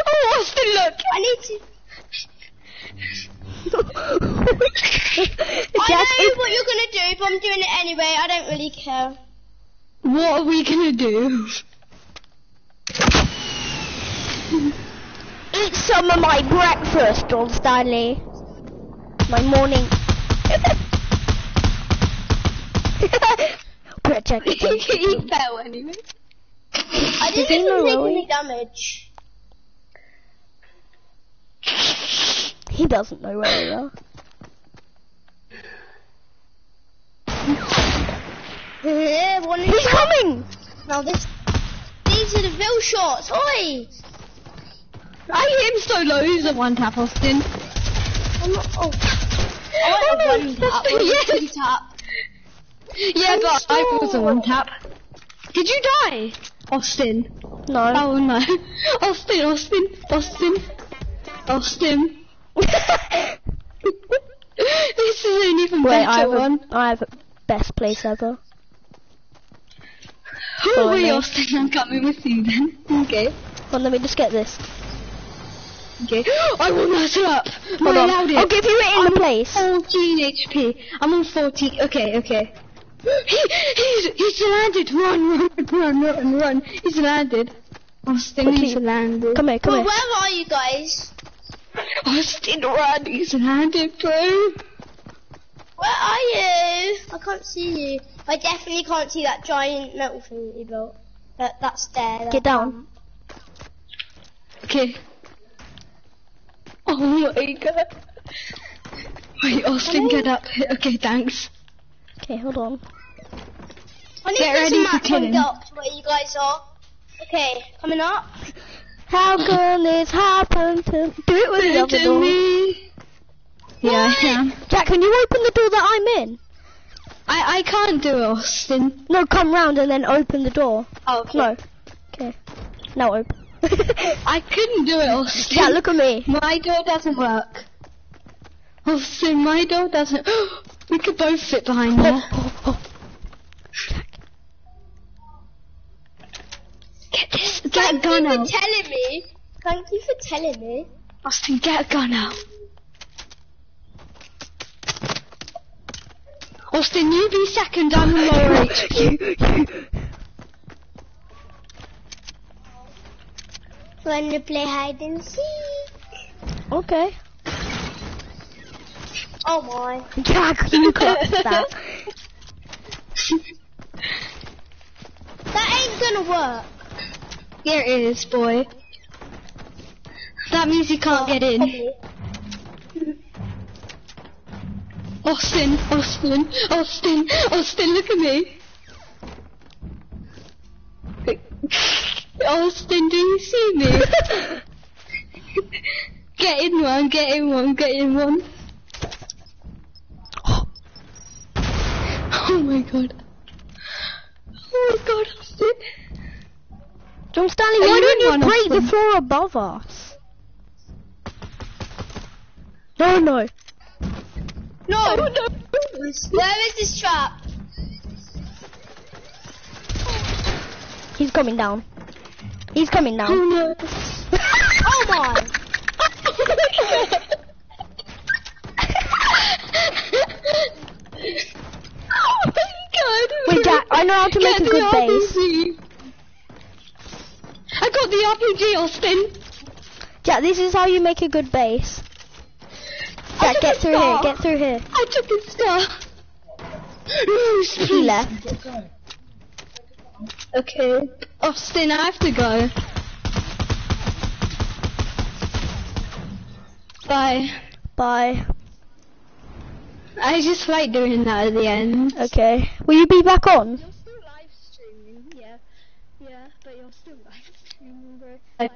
Oh, Austin, look. I need to. I Jack, know what you're gonna do, but I'm doing it anyway. I don't really care. What are we gonna do? eat some of my breakfast, John Stanley. My morning. Protect he fell anyway. I Does didn't he know even take where any damage. He doesn't know where we are. Yeah, one He's coming! Now this, these are the real shots. Oi! I hit him so low. He's a one tap, Austin. I'm not. Oh. I want a one tap. Austin, or a yes. two tap. Yeah, but I was oh, a one tap. Did you die, Austin? No. Oh no, Austin, Austin, Austin, Austin. this is an even Wait, I better have, one. a, I have a best place ever. Who are we. Austin? I'm coming with you then. Okay. Well, let me just get this. Okay. I will mess it up. Hold My on. loudest. I'll give you it in I'm the place. 14 HP. I'm on 14. Okay, okay. He, he's, he's landed. Run, run, run, run, run. He's landed. Austin, Okay. he's landed. Come here, come Well, here. where are you guys? Austin, run. He's landed, bro. Where are you? I can't see you. I definitely can't see that giant metal thing that you built. That that's there. that- Get down. Okay. Oh my god. Wait, Austin, get up. Okay, thanks. Okay, hold on. I need Get ready for map killing. get up to where you guys are. Okay, coming up. How can this happen to Do it with the other door. me. Yeah, I can. Jack, can you open the door that I'm in? I, I can't do it, Austin. No, come round and then open the door. Oh, okay. No. Okay. Now open. I couldn't do it, Austin. yeah, look at me. My door doesn't work. Austin, my door doesn't. we could both fit behind oh, there. Oh, oh, Get this. Get a Thank gun you for telling me. Thank you for telling me. Austin, get a gun out. Austin, you be second. I'm on lower HP. Wanna play hide and seek? oh. Okay. Oh my. Jack, you cut that. That ain't gonna work. Here it is, boy. That means you can't get in. Austin, Austin, Austin, Austin, look at me. Austin, do you see me? get in one, get in one, get in one. Oh my god. Oh my god, Austin. John Stanley, why in you break the floor above us? No, no. Oh, no. Where is this trap? He's coming down. He's coming down. Oh no. Oh my. oh my god. Wait, Jack, I know how to make a good base. RPG. I got the RPG, Austin. Jack, this is how you make a good base. Jack, get a through here, get through here. I took a star. No, He left. Okay. Austin, I have to go. Bye. Bye. I just like doing that at the end. Okay. Will you be back on? You're still live streaming, yeah. Yeah, but you're still live streaming, bro. I-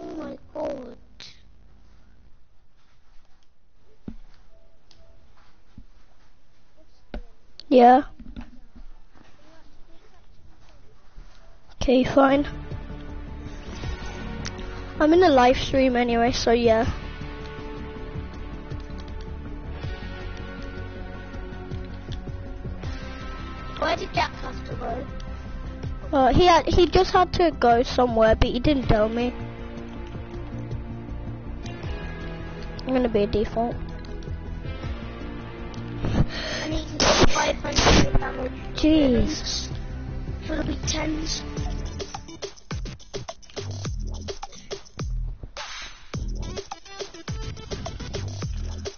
Oh my god. Yeah. Okay, fine. I'm in a live stream anyway, so yeah. Where did Jack have to go? Uh, he had, he just had to go somewhere, but he didn't tell me. I'm gonna be a default. 500 damage. Jeez. For the big tens.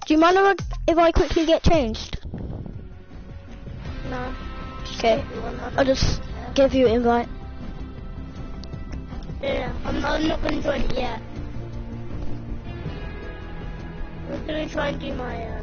Do you mind if I, if I quickly get changed? No. Okay. I'll just give you invite. Yeah, I'm, I'm not to join it yet. I'm to try and do my, um...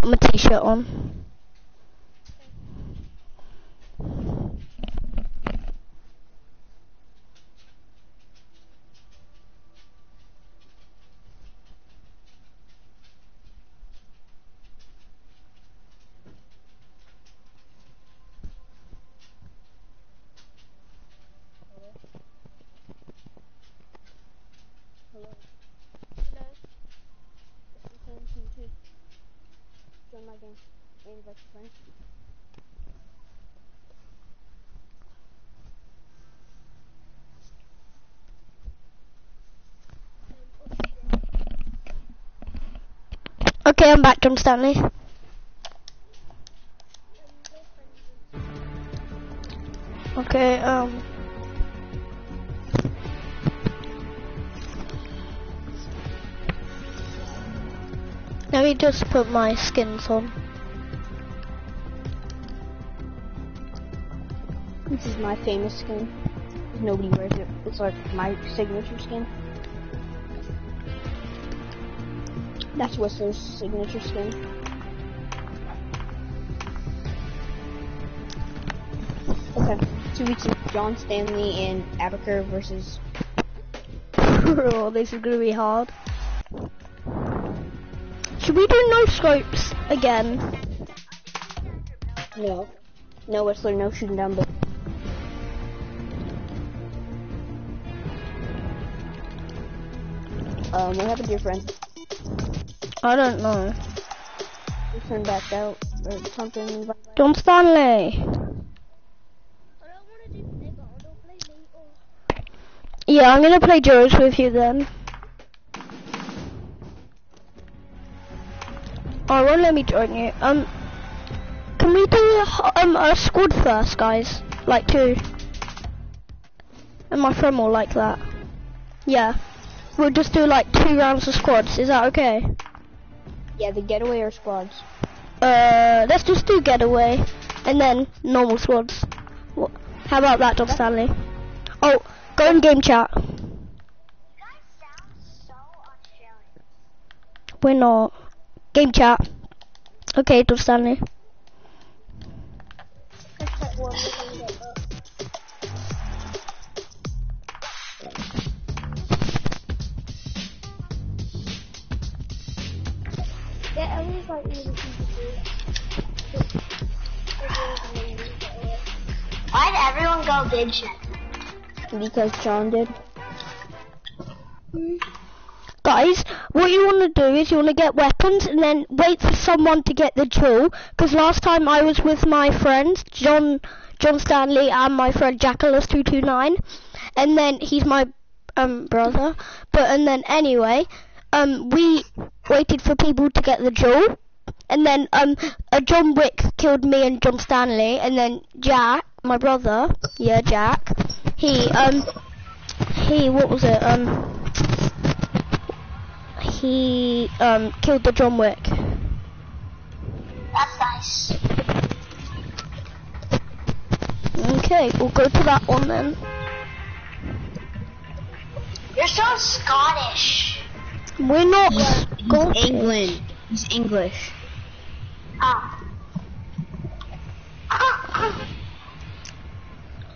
Put my t-shirt on. Join my game. Your friends. Okay, I'm back, John Stanley. Okay, um. Let me just put my skins on. This is my famous skin. Nobody wears it. It's like my signature skin. That's Whistler's signature skin. Okay, two weeks in John Stanley and Abaker versus. oh, this is gonna be hard. Should we do no scopes again? No. No Whistler, no shooting down, but. Um, what happened to your friend? I don't know. He turned back out or something. John Stanley. Yeah, I'm gonna play George with you then. Oh, won't let me join you. Um, can we do a, um, a squad first, guys? Like two. And my friend will like that. Yeah. We'll just do like two rounds of squads. Is that okay? Yeah, the getaway or squads. Uh, let's just do getaway, and then normal squads. What? How about that, Dom Stanley? Oh, go in game chat. We're not. Game chat. Okay, Dom Stanley. Yeah, everyone's like really easy to do. Why did everyone go big check? Because John did. Guys, what you want to do is you want to get weapons and then wait for someone to get the jewel. Because last time I was with my friends, John, John Stanley, and my friend Jackalos229, and then he's my um brother. But and then anyway, um we waited for people to get the jewel, and then um a John Wick killed me and John Stanley, and then Jack, my brother, yeah Jack, he um he what was it um he um killed the John Wick. That's nice. Okay, we'll go to that one then. You're so Scottish. We're not He's Scottish. England. He's English. Oh.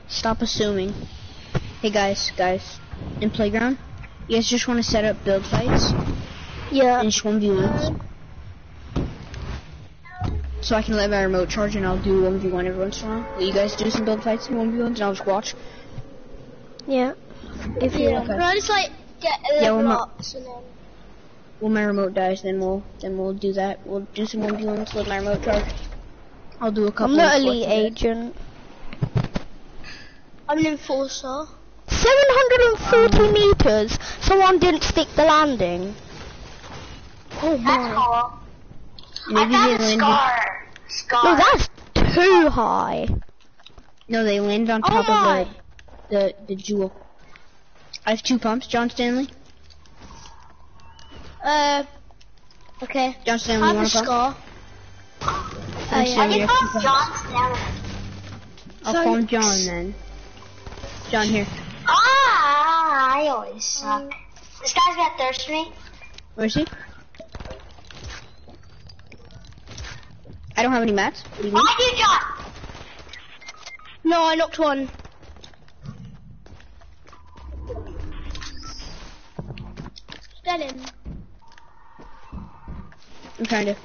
Stop assuming. Hey guys, guys, in playground, you guys just want to set up build fights Yeah. and just one v ones. So I can let my remote charge and I'll do one v one every once in a while. Will you guys do some build fights and one v ones and I'll just watch? Yeah. If you Yeah. okay. Can I just like get a Yeah, level well, up and then When my remote dies, then we'll then we'll do that. We'll do some one v ones. Let my remote charge. I'll do a couple. I'm the of elite agent. I'm an enforcer. 740 meters. Someone didn't stick the landing. Oh That's my. cool. Maybe I they found a landed. scar. Scar. No, that's too high. No, they landed on Oh top my. of the, the the jewel. I have two pumps, John Stanley. Uh. Okay. John I Stanley, have you a want to pump? scar. John I Stanley, can I have two find pumps. John Stanley. I'll Sorry. call him John then. John here. Ah, I always suck. This guy's got thirst me. Where is he? I don't have any mats. What do you mean? I do, John. No, I knocked one. Get him. I'm trying to.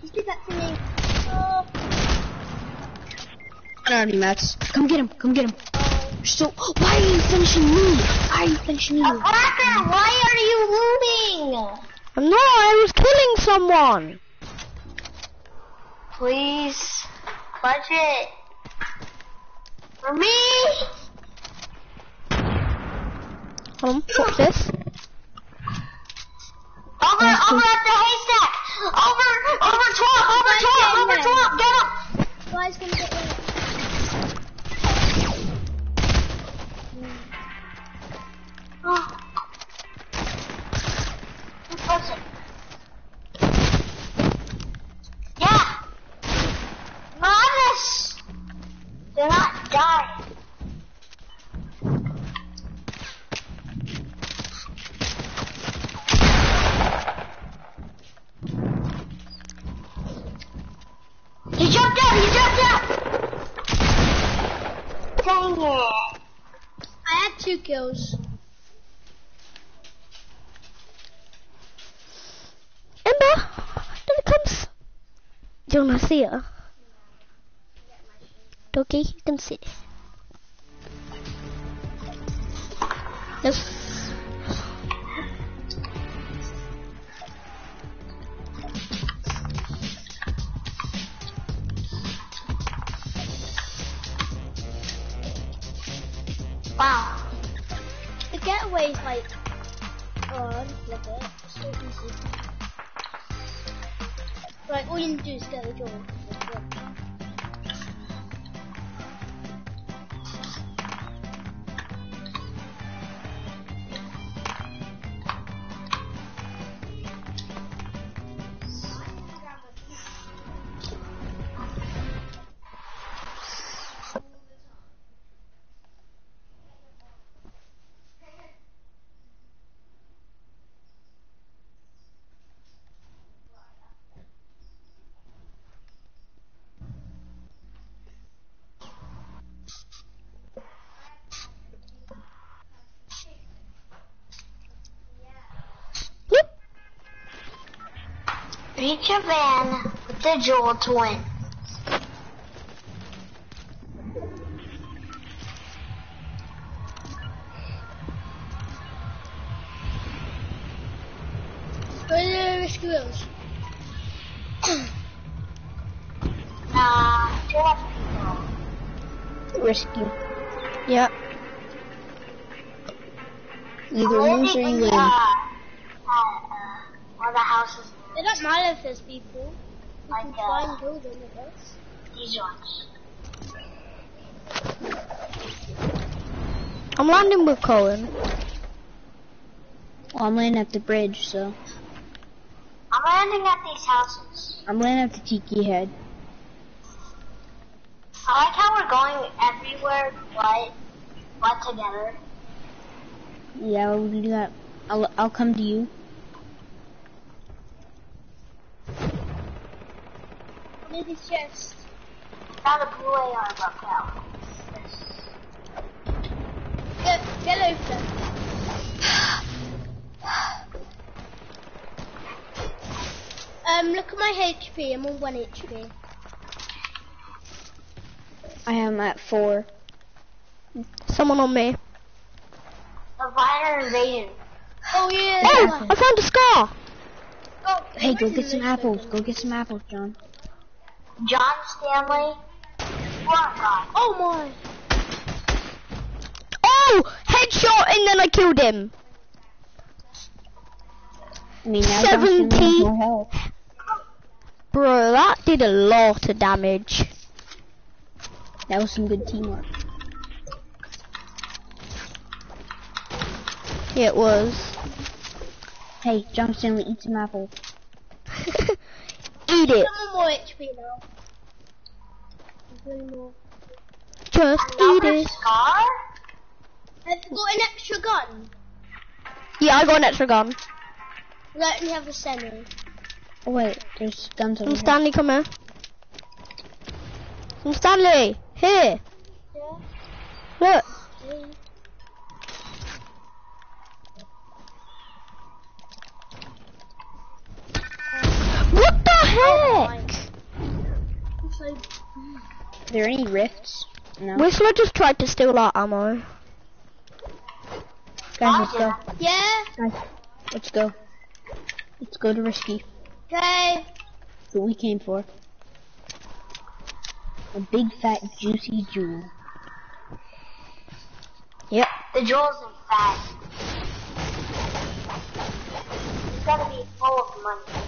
Just give that to me. Oh. I don't have any mats. Come get him. Come get him. So, why are you finishing me? Why are you finishing me? Parker, why are you looting? I'm not, I was killing someone. Please, budget. For me. Um, what's this? Over, over at the haystack. Over, over top, over top, over top. Get up. Guys, gonna get in. Oh. It? Yeah. Madness. Do not die. He jumped out! He jumped out! Dang it. I had two kills. Ember, there it comes. Do you wanna see her? Okay, you can see. Yes. Wow. The getaway's like Oh, it. So easy. Right, all you need to do is get the door. Reach a van with the Jewel twin. Go to the Risky Reels. Nah, too. Risky. Yep. Either lose or you Uh, win. uh, one of the houses, It doesn't matter if there's people. You Like, can uh, try and kill them with us. these ones. I'm landing with Colin. Well, I'm landing at the bridge, so I'm landing at these houses. I'm landing at the Tiki Head. I like how we're going everywhere but, but together. Yeah, we'll do that. I'll I'll come to you. Look at this chest. Found a blue AR broke out. Get, get over there. Um, look at my HP. I'm on one HP. I am at four. Someone on me. The Viner invaded. Oh yeah. Oh, I found a scar. Oh, Hey, go get some apples. Go get some apples, John. John Stanley. What God? Oh my. Oh, headshot and then I killed him. I mean, now John's gonna have Seventy. more. Bro, that did a lot of damage. That was some good teamwork. It was. Hey, John Stanley, eat some apples. Eat it. I'm more HP now. More. Just eat it. scar? Have you got an extra gun? Yeah, I got an extra gun. Let me have a semi. Oh wait, there's guns over Some here. Stanley, come here. Some Stanley, here. Yeah. Look. yeah. What the heck? Are there any rifts? No. Whistler just tried to steal our ammo. Guys, let's go. yeah. Guys, let's go. Let's go to Risky. Okay. That's what we came for. A big fat juicy jewel. Yep. The jewel's in fat. It's gotta be full of money.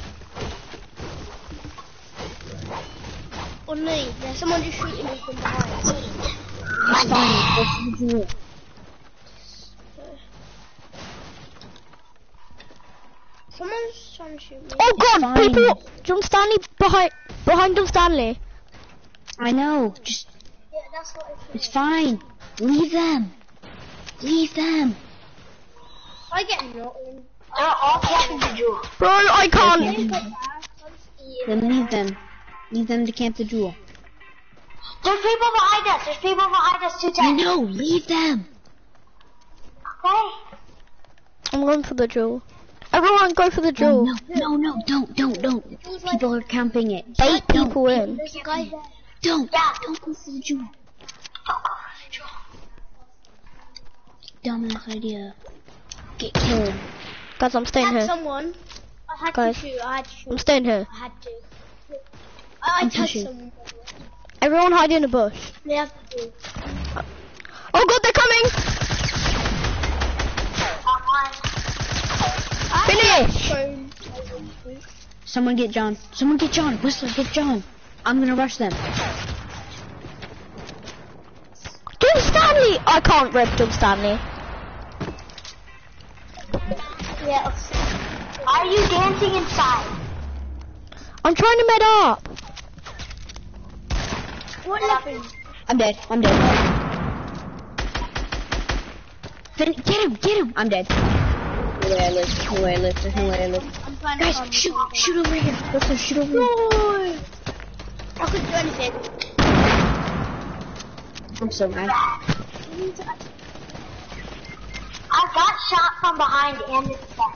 Oh no, there's someone just shooting me from behind. It's fine, go for the. Someone's trying to shoot me. Oh god, fine. people! John Stanley behind, behind John Stanley. I know, just, Yeah, that's what I it's fine. Leave them. Leave them. I get not in. They're all getting. Bro, I can't. It's like that. I'm just eating. Then leave them. Leave them to camp the jewel. There's people behind us. There's people behind us. Two I tanks. know, leave them. Okay. I'm going for the jewel. Everyone go for the Oh, jewel. no, no, no, don't, don't, don't. People are camping it. Bait Don't, people in. There's a guy there. Don't, Yeah. don't go for the jewel. Don't go for the jewel. Dumbass idea. Get killed. Guys, I'm I staying had here. someone. I had Guys. to shoot. I had to I'm staying here. I had to. I, I touched someone. Everyone hide in a bush. They have to do. Oh god, they're coming! Got one. Someone get John. Someone get John. Whistler, get John. I'm gonna rush them. John Stanley! I can't rip John Stanley. Yeah. Are you dancing inside? I'm trying to med up. What happened? I'm dead. I'm dead. Get him, get him. I'm dead. No way I live. No way I live. There's no way I live. I'm trying Guys, to shoot, shoot over here. Whistler, shoot over here. I couldn't do anything. I'm so mad. I got shot from behind and it's dead.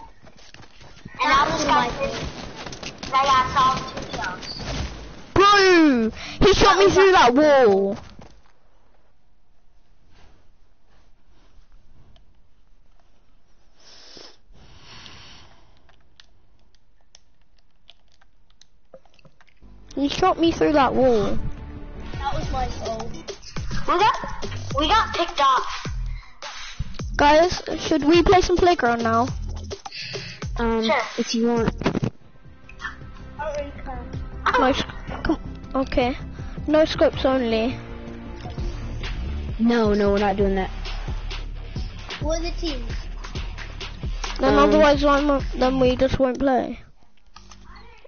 And I was got and I got solved two kills. Bro! He shot me through that wall. He shot me through that wall. That was my fault. We got we got picked off. Guys, should we play some playground now? Um, Sure. if you want. I don't really care. No, s- come, okay. No scopes only. No, no, we're not doing that. What are the teams? Then Um, otherwise, I'm, then we just won't play.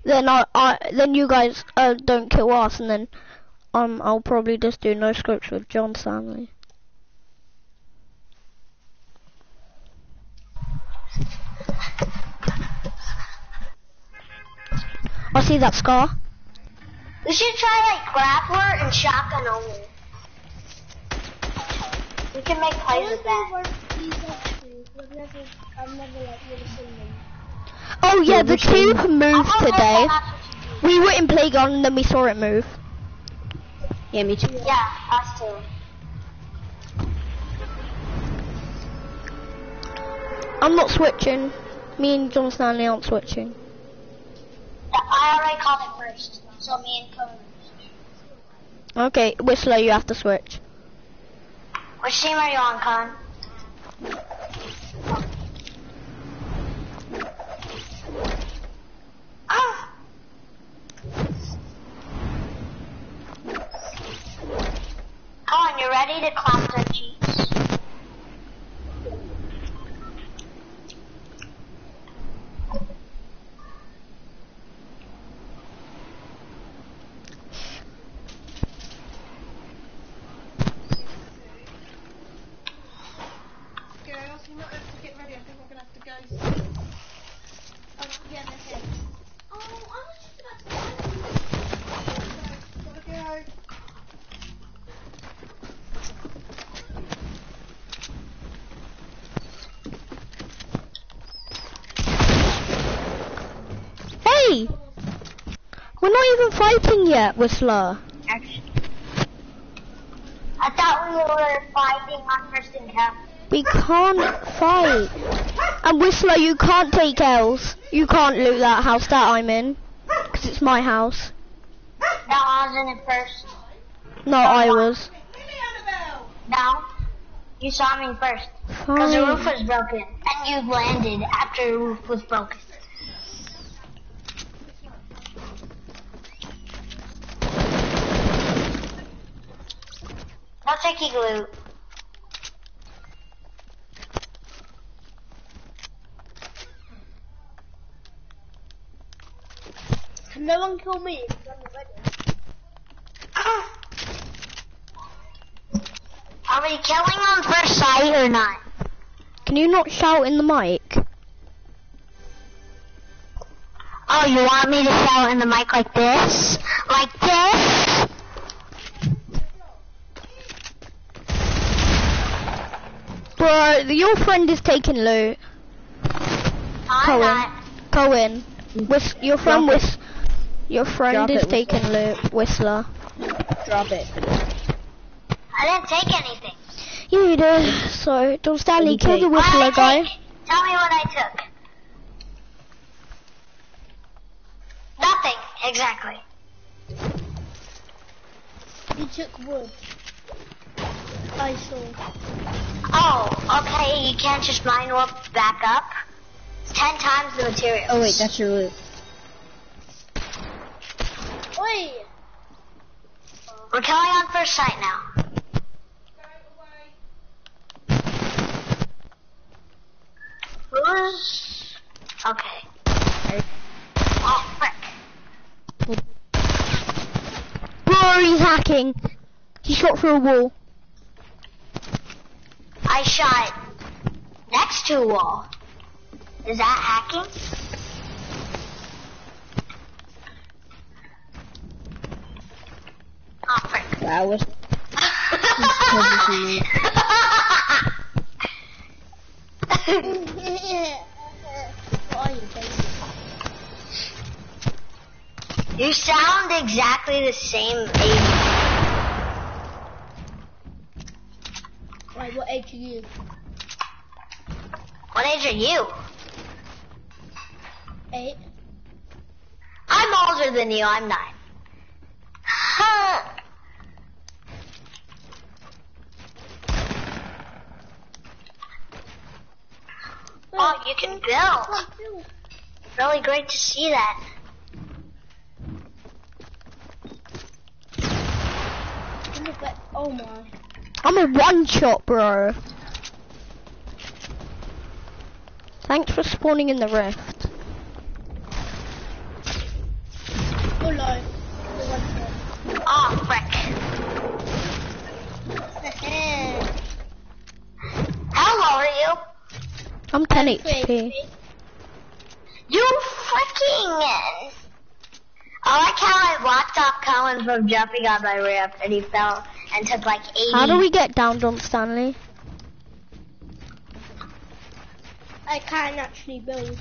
Then I, I, then you guys uh, don't kill us, and then um, I'll probably just do no scopes with John Stanley. I see that scar. We should try like grappler and shotgun only. We can make plays with that. Never, never like really seen them. Oh yeah, the cube moved today. back We were in playground and then we saw it move. Yeah, me too. Yeah, us too. I'm not switching. Me and John Stanley aren't switching. I already called it first, so me and. Okay, Whistler, you have to switch. Which team are you on, Con? Ah! Colin, you ready to clap their cheeks? Girls, you might have to get ready. I think I'm going to have to go. Oh, yeah, that's it. Oh, I was just about to Gotta go. Hey! We're not even yet, Whistler. Actually, I thought we were fighting on first encounter. We can't fight. And Whistler, you can't take L's. You can't loot that house that I'm in. Because it's my house. No, I was in it first. No, I was. Leave me, Annabelle! No, you saw me first. Because the roof was broken. And you landed after the roof was broken. No taking loot. Can no one kill me? if I'm ready? Ah. Are we killing on first sight or not? Can you not shout in the mic? Oh, you want me to shout in the mic like this? Like this? Bro, your friend is taking loot. I'm Cohen. not. Go in. Whis- your friend Drop it. Your friend Drop is it, taking loot, Whistler. drop it. I didn't take anything. Yeah, you did. So, John Stanley, you kill the take? What Whistler guy. take? Tell me what I took. Nothing, exactly. You took wood. I saw. Oh, okay, you can't just mine up back up. Ten times the material. Oh wait, that's your loot. Oi! We're killing on first sight now. Who's okay? Oh frick! Bro, he's hacking. He shot through a wall. I shot next to a wall. Is that hacking? Oh frick! That was you sound exactly the same age. Right, what age are you? What age are you? Eight. I'm older than you. I'm nine. Huh. Oh, you can build. Really great to see that. Oh my. I'm a one shot, bro. Thanks for spawning in the rift. Oh no. Oh, frick. How low are you? I'm 10 Three, HP. You freaking... I like how I blocked off Colin from jumping on my ramp and he fell and took like 80. How do we get down, John Stanley? I can't actually build.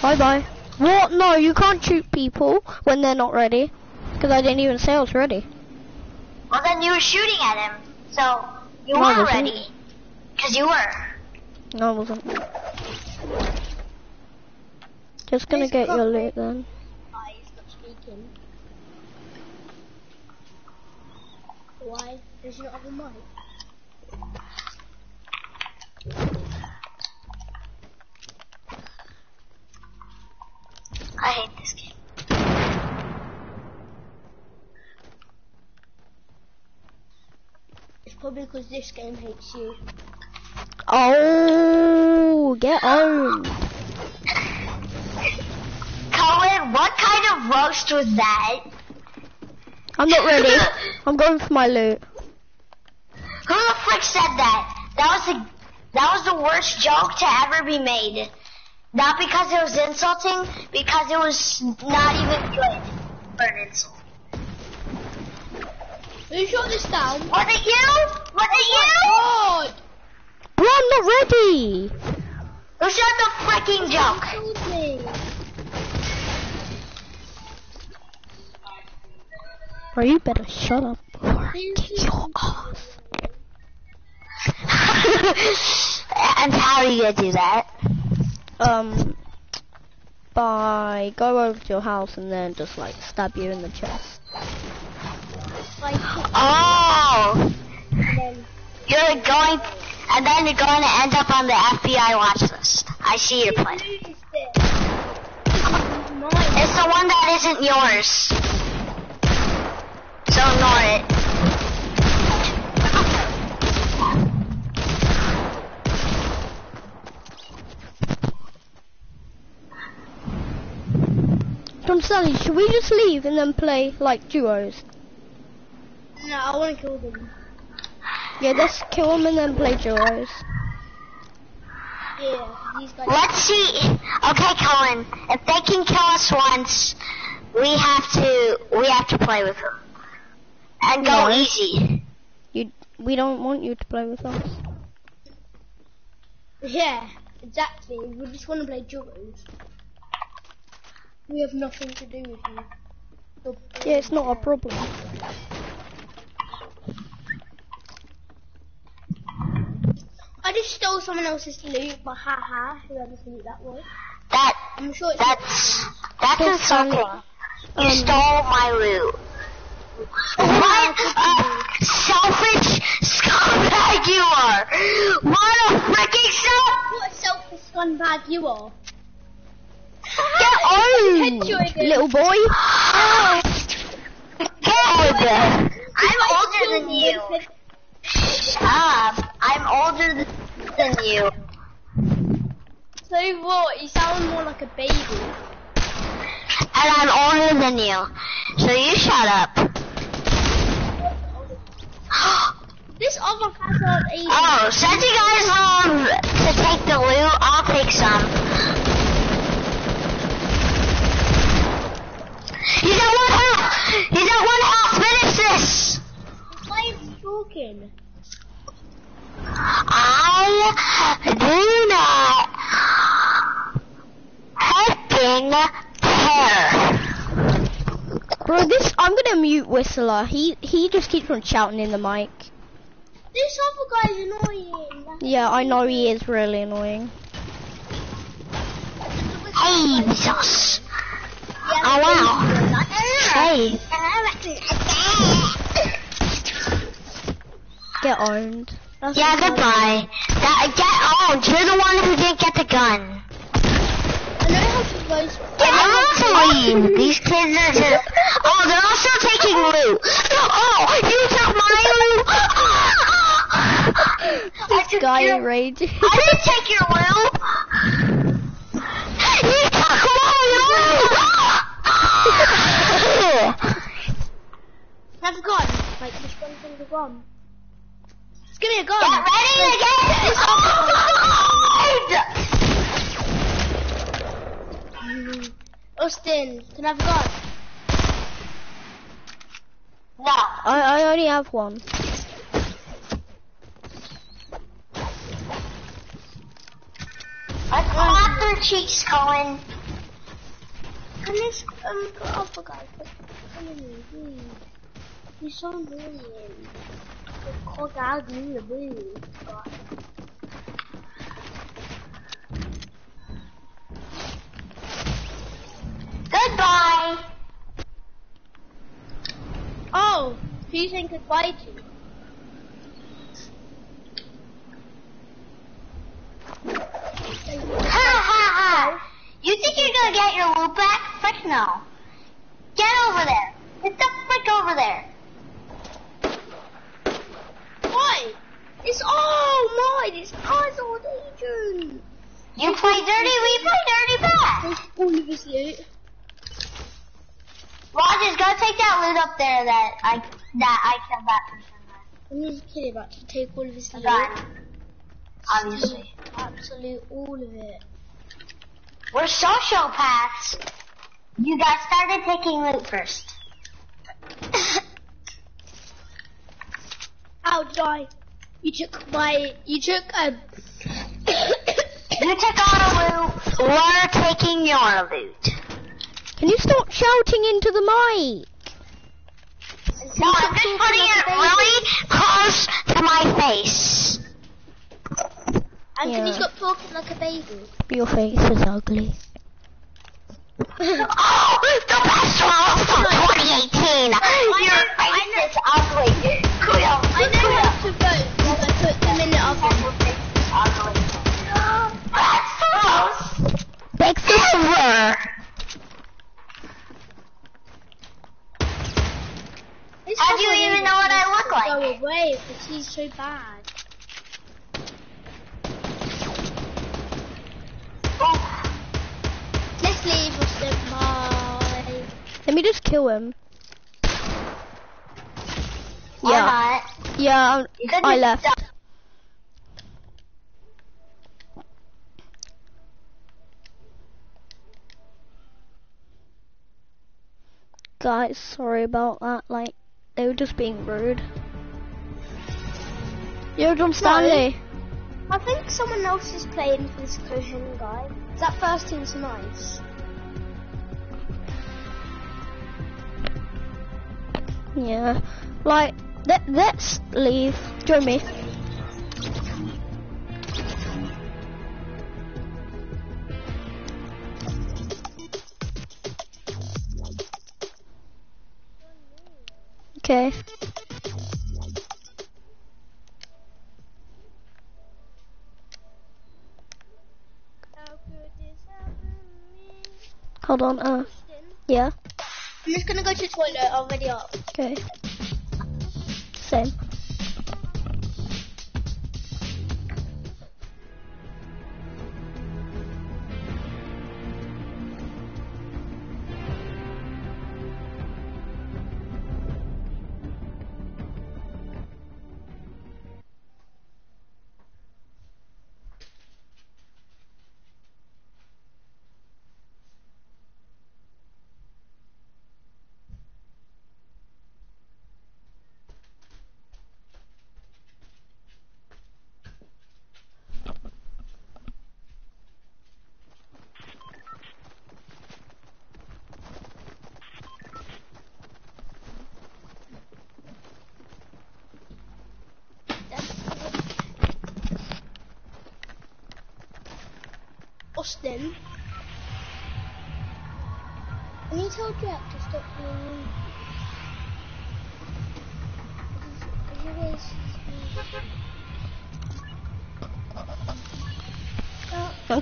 Bye bye. What? No, you can't shoot people when they're not ready. Because I didn't even say I was ready. Well, then you were shooting at him, so you No, were ready. Because you were. No, I wasn't. Just gonna Where's get your loot then. Why is not speaking? Why does he not have a mic? I hate this game. It's probably because this game hates you. Oh, get on. Colin, what kind of roast was that? I'm not ready. I'm going for my loot. Who the frick said that? That was the that was the worst joke to ever be made. Not because it was insulting, because it was not even good for an insult. Who shot this down? Was it you? Was it you? Oh God! I'm not ready. Said the freaking joke? Bro, you better shut up before I kick your ass. and how are you gonna do that? Um, by go over to your house and then just like stab you in the chest. Like, Oh, you're going, and then you're going to end up on the FBI watch list. I see your plan. lose It's the one that isn't yours. So ignore it. John Stanley, should we just leave and then play like duos? No, I want to kill them. Yeah, let's kill them and then play duos. Yeah. Let's see. Okay, Colin. If they can kill us once, we have to we have to play with them and go No. easy. You, we don't want you to play with us. Yeah, exactly. We just want to play duos. We have nothing to do with you. Yeah, it's not a problem. I just stole someone else's loot, but haha, whoever's loot that was. That I'm sure it's that's that's That's insulting. funny. You Um, stole my loot. What a selfish scumbag you are! What a freaking self! What a selfish scumbag you are. Get on! Little boy. Get I'm older than you. Shut up. I'm older than you. So what? You sound more like a baby. And I'm older than you. So you shut up. This other cat's not eating. Oh, since you guys love to take the loot, I'll take some. He's at one health! He's at one health! Finish this! Why is he talking? I do not hecking care. Bro, this I'm gonna mute Whistler. He he just keeps on shouting in the mic. This other guy's annoying. Yeah, I know he is really annoying. Hey, Jesus. Oh, wow. Hey. Get owned. That's Yeah, goodbye. That, get owned. You're the one who didn't get the gun. I know how to voice. Get on. These kids are just... Oh, they're also taking loot. Oh, you took my loot. I This guy your- raging. I didn't take your loot. You took my loot. A gun. Like, this one thing's gun. Just give me a gun. Get ready to get Mm. Austin, can I have a gun? No. I I only have one. Let's clap their cheeks, Cohen. Can this um other guy put come? He's so annoying. Cog out in the blue. Goodbye. Oh, you saying goodbye to? Ha ha ha! You think you're gonna get your loot back? Frick no. Get over there. Get the frick over there. Why? It's all mine. It's ours all Adrian. You play dirty, we play dirty back. All of his loot. Rogers, go take that loot up there that I that I killed that person with. I'm just kidding about to take all of his loot. Obviously. Absolute all of it. We're sociopaths. You guys started taking loot first. Ow, die. You took my. You took um. You took the loot. We're taking your loot. Can you stop shouting into the mic? No, I'm just putting it really close to my face. and can you stop talking like a baby? Your face is ugly. Oh, the best one from 2018. Your face is ugly. Gross. Big Ever. This How do you even know what I look like? Go away because he's so bad. Oh. Let's leave Austin. Bye. Let me just kill him. Yeah, not. yeah, I'm- You could I left. stop. Guys, sorry about that. Like, they were just being rude. Yo, John Stanley. I think someone else is playing for this Cohen guy. That first team's nice. Yeah. Like, let, let's leave. Join me. Okay. How could this happen to me? Hold on. Uh, yeah. I'm just gonna go to the toilet. I'll ready up. Okay. Same.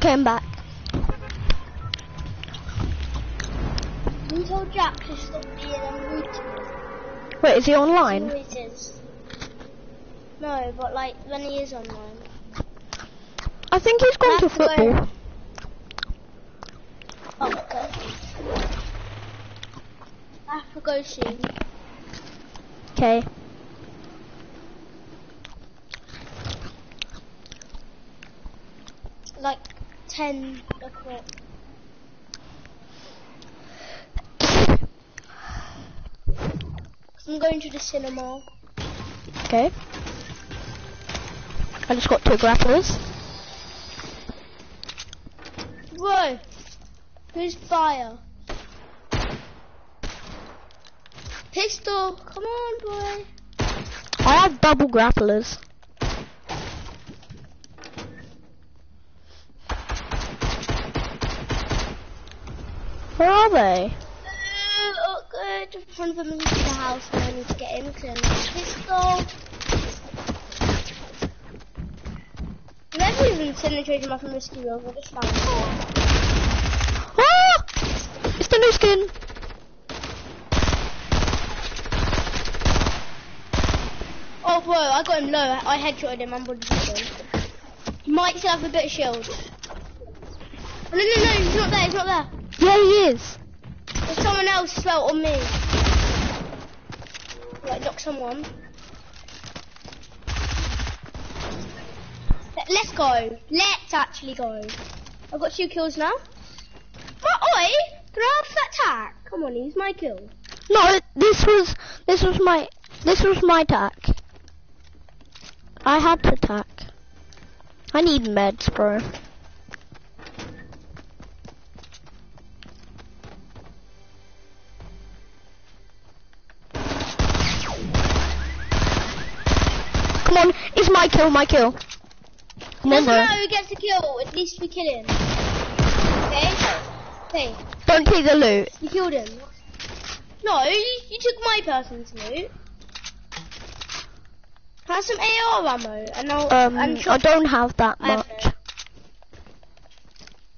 I'm back. Tell Jack to stop being? Wait, is he online? He is. No, but like when he is online. I think he's gone to football. Oh, okay. I have to go soon. Okay. Like 10 o'clock. I'm going to the cinema. Okay. I just got two grapplers. Whoa! who's fire? Pistol, come on, boy. I have double grapplers. Are they? Uh, oh, good. One of them is the house and I need to get in because I need a pistol. I'm never even penetrated my from risky road. I just found it. Ah! It's the new skin. Oh, bro, I got him low. I headshotted him. I'm body him. He might still have a bit of shield. Oh, no, no, no, he's not there. He's not there. Yeah, he is. There's someone else as on me. Right, knock someone. Let- Let's go. Let's actually go. I've got two kills now. Oh, oi! Have that tack? Come on, he's my kill. No, this was this was my this was my attack. I had to attack. I need meds, bro. Come on, it's my kill, my kill. Come on, Doesn't bro. matter who gets the kill. At least we kill him. Okay. Okay. Don't take the loot. You killed him. No, you, you took my person's loot. Have some AR ammo and I'll Um, I don't have that I have much.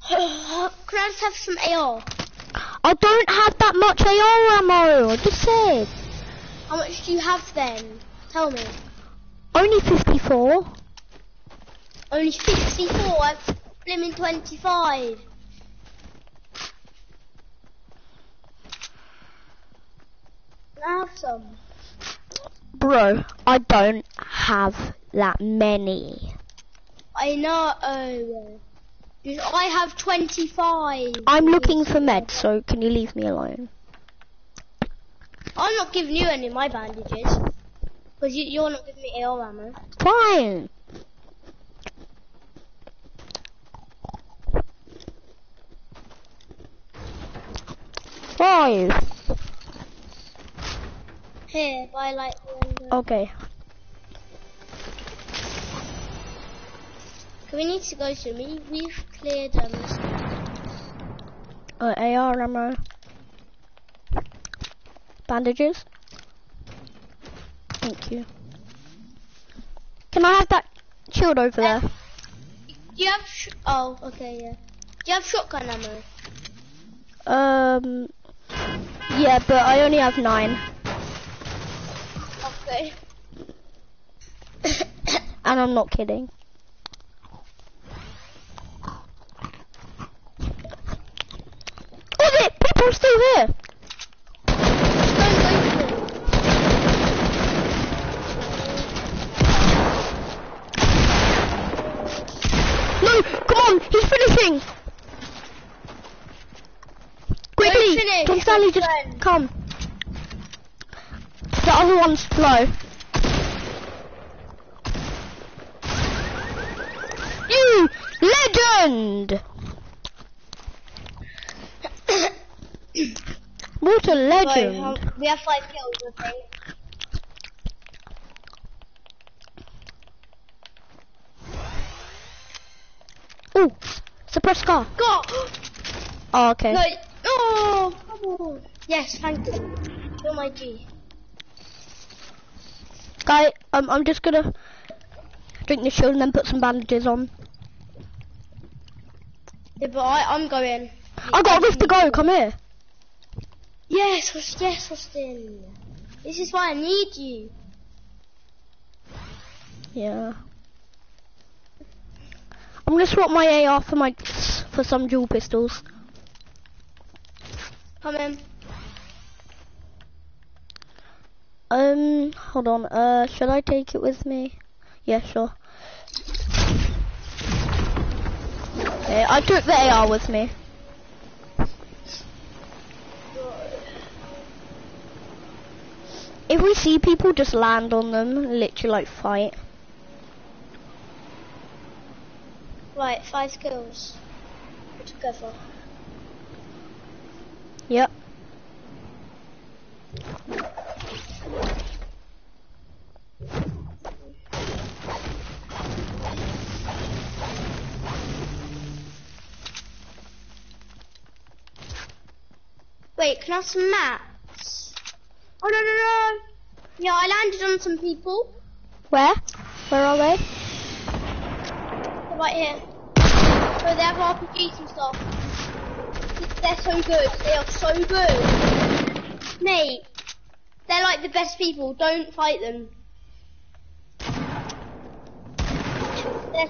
Can I just have some AR? I don't have that much AR ammo. I just said. How much do you have then? Tell me. Only 54. Only 64. I've blimmin' 25. I have some. Bro, I don't have that many. I know. Oh, I have 25. I'm looking for meds, so can you leave me alone? I'm not giving you any of my bandages. Because you, you're not giving me AR ammo. Fine. Five. Here, buy like one. Okay. We need to go soon. We, we've cleared um, Uh, AR ammo. Bandages. Thank you. Can I have that shield over there? Do you have? Sh- oh, okay, yeah. Do you have shotgun ammo? Um, yeah, but I only have nine, Okay. and I'm not kidding. Oh, there, people are still here. No, come on, he's finishing. Quickly, finish, Tom Stanley, just friend. come. The other one's low. You legend! What a Right, legend! um, we have five kills, okay? Ooh, suppress car. Go! Oh, okay. No, oh. Yes, thank you. You're my G. Guy, um, I'm just gonna drink the shield and then put some bandages on. Yeah, but I, I'm going. I got a rift to go. Come here. Yes, yes, Austin. This is why I need you. Yeah. I'm gonna swap my AR for my for some dual pistols. Come in. Um, hold on. Uh, should I take it with me? Yeah, sure. Okay, I took the AR with me. If we see people, just land on them, literally like fight. Right, five kills. Together. Yep. Wait, can I have some mats? Oh no no no! Yeah, I landed on some people. Where? Where are they? They're right here. They have RPGs and stuff. They're so good. They are so good. Mate, they're like the best people. Don't fight them. They're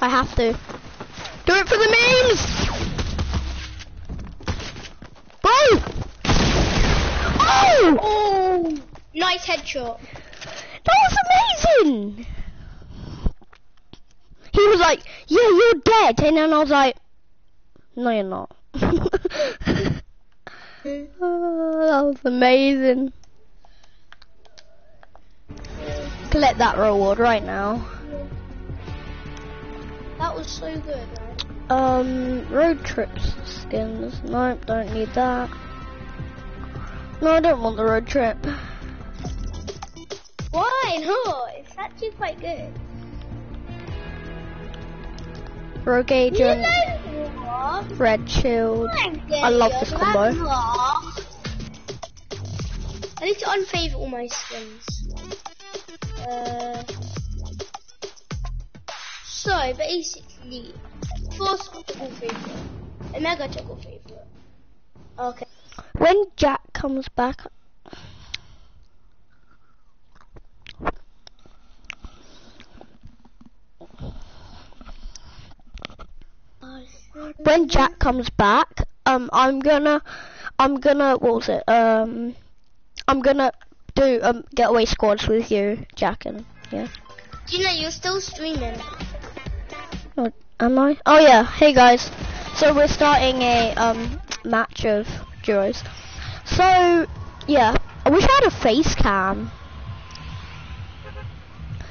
I have to. Do it for the memes! Bro! Oh! Oh, nice headshot. That was amazing! He was like, yeah, you're dead. And then I was like, no, you're not. oh, that was amazing. Collect that reward right now. That was so good, right? Um, road trips skins. Nope, don't need that. No, I don't want the road trip. Why not? It's actually quite good. Rogue You know red shield. I love this combo. I need to unfavor all my skins. Uh, so basically, force all favorite, a mega juggle favorite. Okay. When Jack comes back, when Jack comes back, um, I'm gonna, I'm gonna, what was it? Um, I'm gonna do um getaway squads with you, Jack, and yeah. Do you know you're still streaming? Oh, am I? Oh yeah. Hey guys. So we're starting a um match of duos. So yeah, I wish I had a face cam.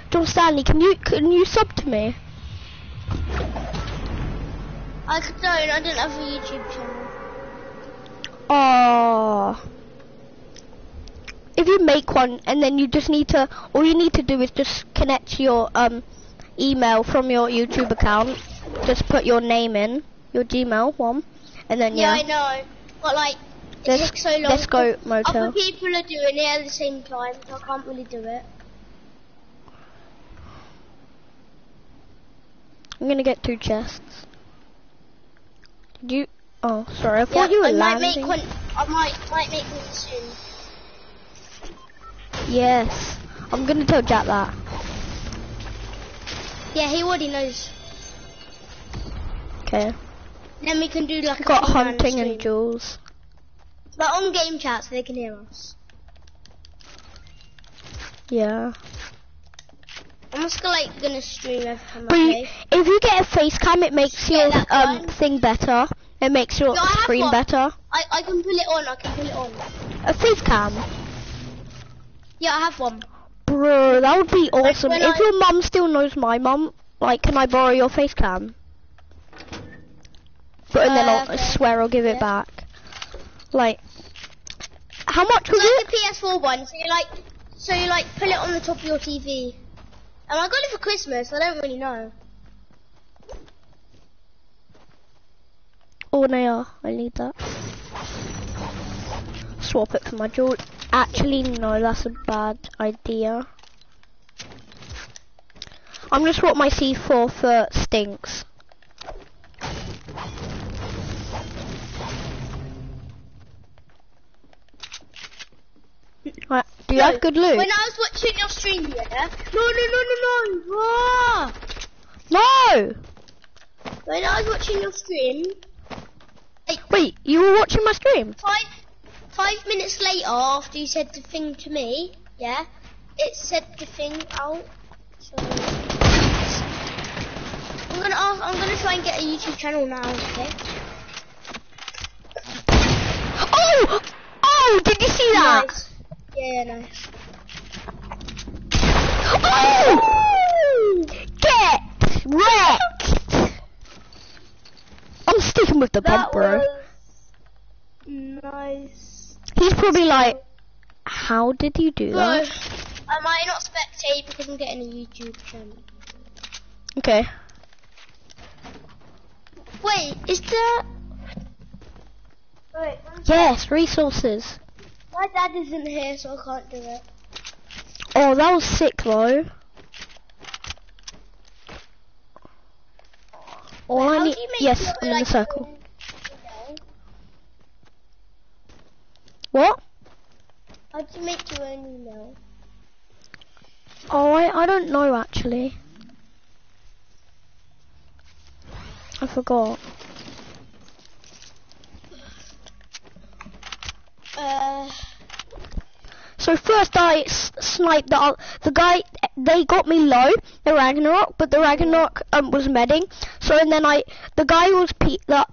John Stanley, can you can you sub to me? I don't. I don't have a YouTube channel. Oh. If you make one and then you just need to, all you need to do is just connect your um email from your YouTube account. Just put your name in, your Gmail one, and then Yeah, yeah, I know. But like, it let's takes so long. let's go motel. Other people are doing it at the same time, so I can't really do it. I'm gonna get two chests. Did you? Oh, sorry. I thought yeah, you were I might landing. make one. I might might make one soon. Yes, I'm gonna tell Jack that. Yeah, he already knows. Okay. Then we can do like a Got hunting and jewels. But on game chat so they can hear us. Yeah. I'm just gonna, like gonna stream every time But I you, play. if you get a face cam, it makes Yeah, your um thing better. It makes your No, screen one. better. I, I can pull it on, I can pull it on. A face cam, Yeah, I have one. bro, that would be awesome. when If I- your mum still knows my mum, like, can I borrow your face cam? But and then Uh, I'll I okay. swear I'll give it Yeah. back. Like, how much was It's it? like a PS4 one, so you like, so you like pull it on the top of your TV. I got it for Christmas, I don't really know. Oh, no, yeah, I need that. Swap it for my jewel. Actually, no, that's a bad idea. I'm gonna swap my C4 for stinks. Right, do you No, have good loot? When I was watching your stream, yeah. No, no, no, no, no. Ah! No! When I was watching your stream, Wait, you were watching my stream? five five minutes later, after you said the thing to me, yeah, it said the thing out. So I'm gonna ask, I'm gonna try and get a YouTube channel now. Okay. Oh! Oh, did you see that? Nice. Yeah, nice. Oh! Get wrecked! I'm sticking with the pump, bro. nice. He's probably like, how did you do that? I might not spectate because I'm getting a YouTube channel. Okay. Wait, is there? Wait, Yes, resources. My dad isn't here, so I can't do it. Oh, that was sick though. All I need, do you make yes, I'm in like, the circle. What? How do you make your own email? Oh, I, I don't know actually. I forgot. Uh, So first I sniped the the guy. They got me low, the Ragnarok, but the Ragnarok um was medding. So and then I the guy was pe- the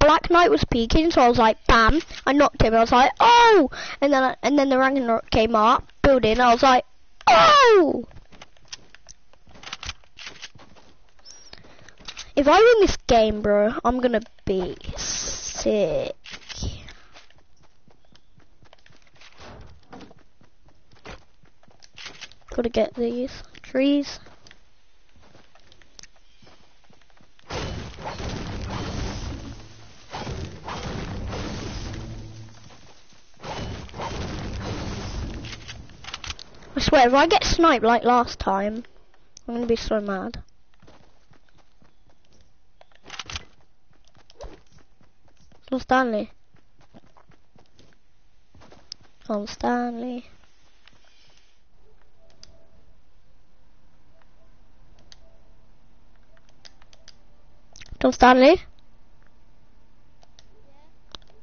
Black Knight was peeking. So I was like, bam! I knocked him. I was like, oh! And then I, and then the Ragnarok came up, building. I was like, oh! If I win this game, bro, I'm gonna be sick. Gotta get these trees. I swear, if I get sniped like last time, I'm gonna be so mad. Stanley. John Stanley. John Stanley? Eh?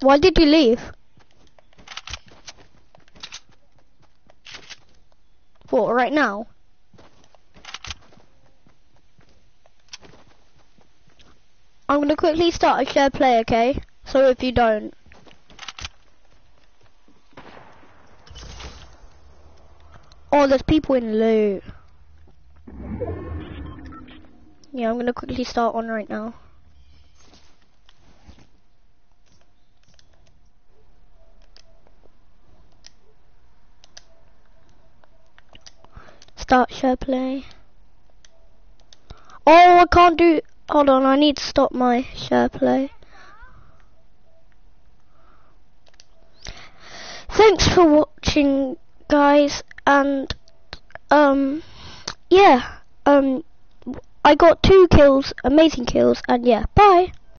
Why did you leave? What, right now? I'm gonna quickly start a share play, okay? So if you don't. Oh, there's people in loot. Yeah, I'm gonna quickly start on right now. start share play. Oh, I can't do... Hold on, I need to stop my share play. Thanks for watching, guys, and, um, yeah, um, I got two kills, amazing kills, and yeah, bye!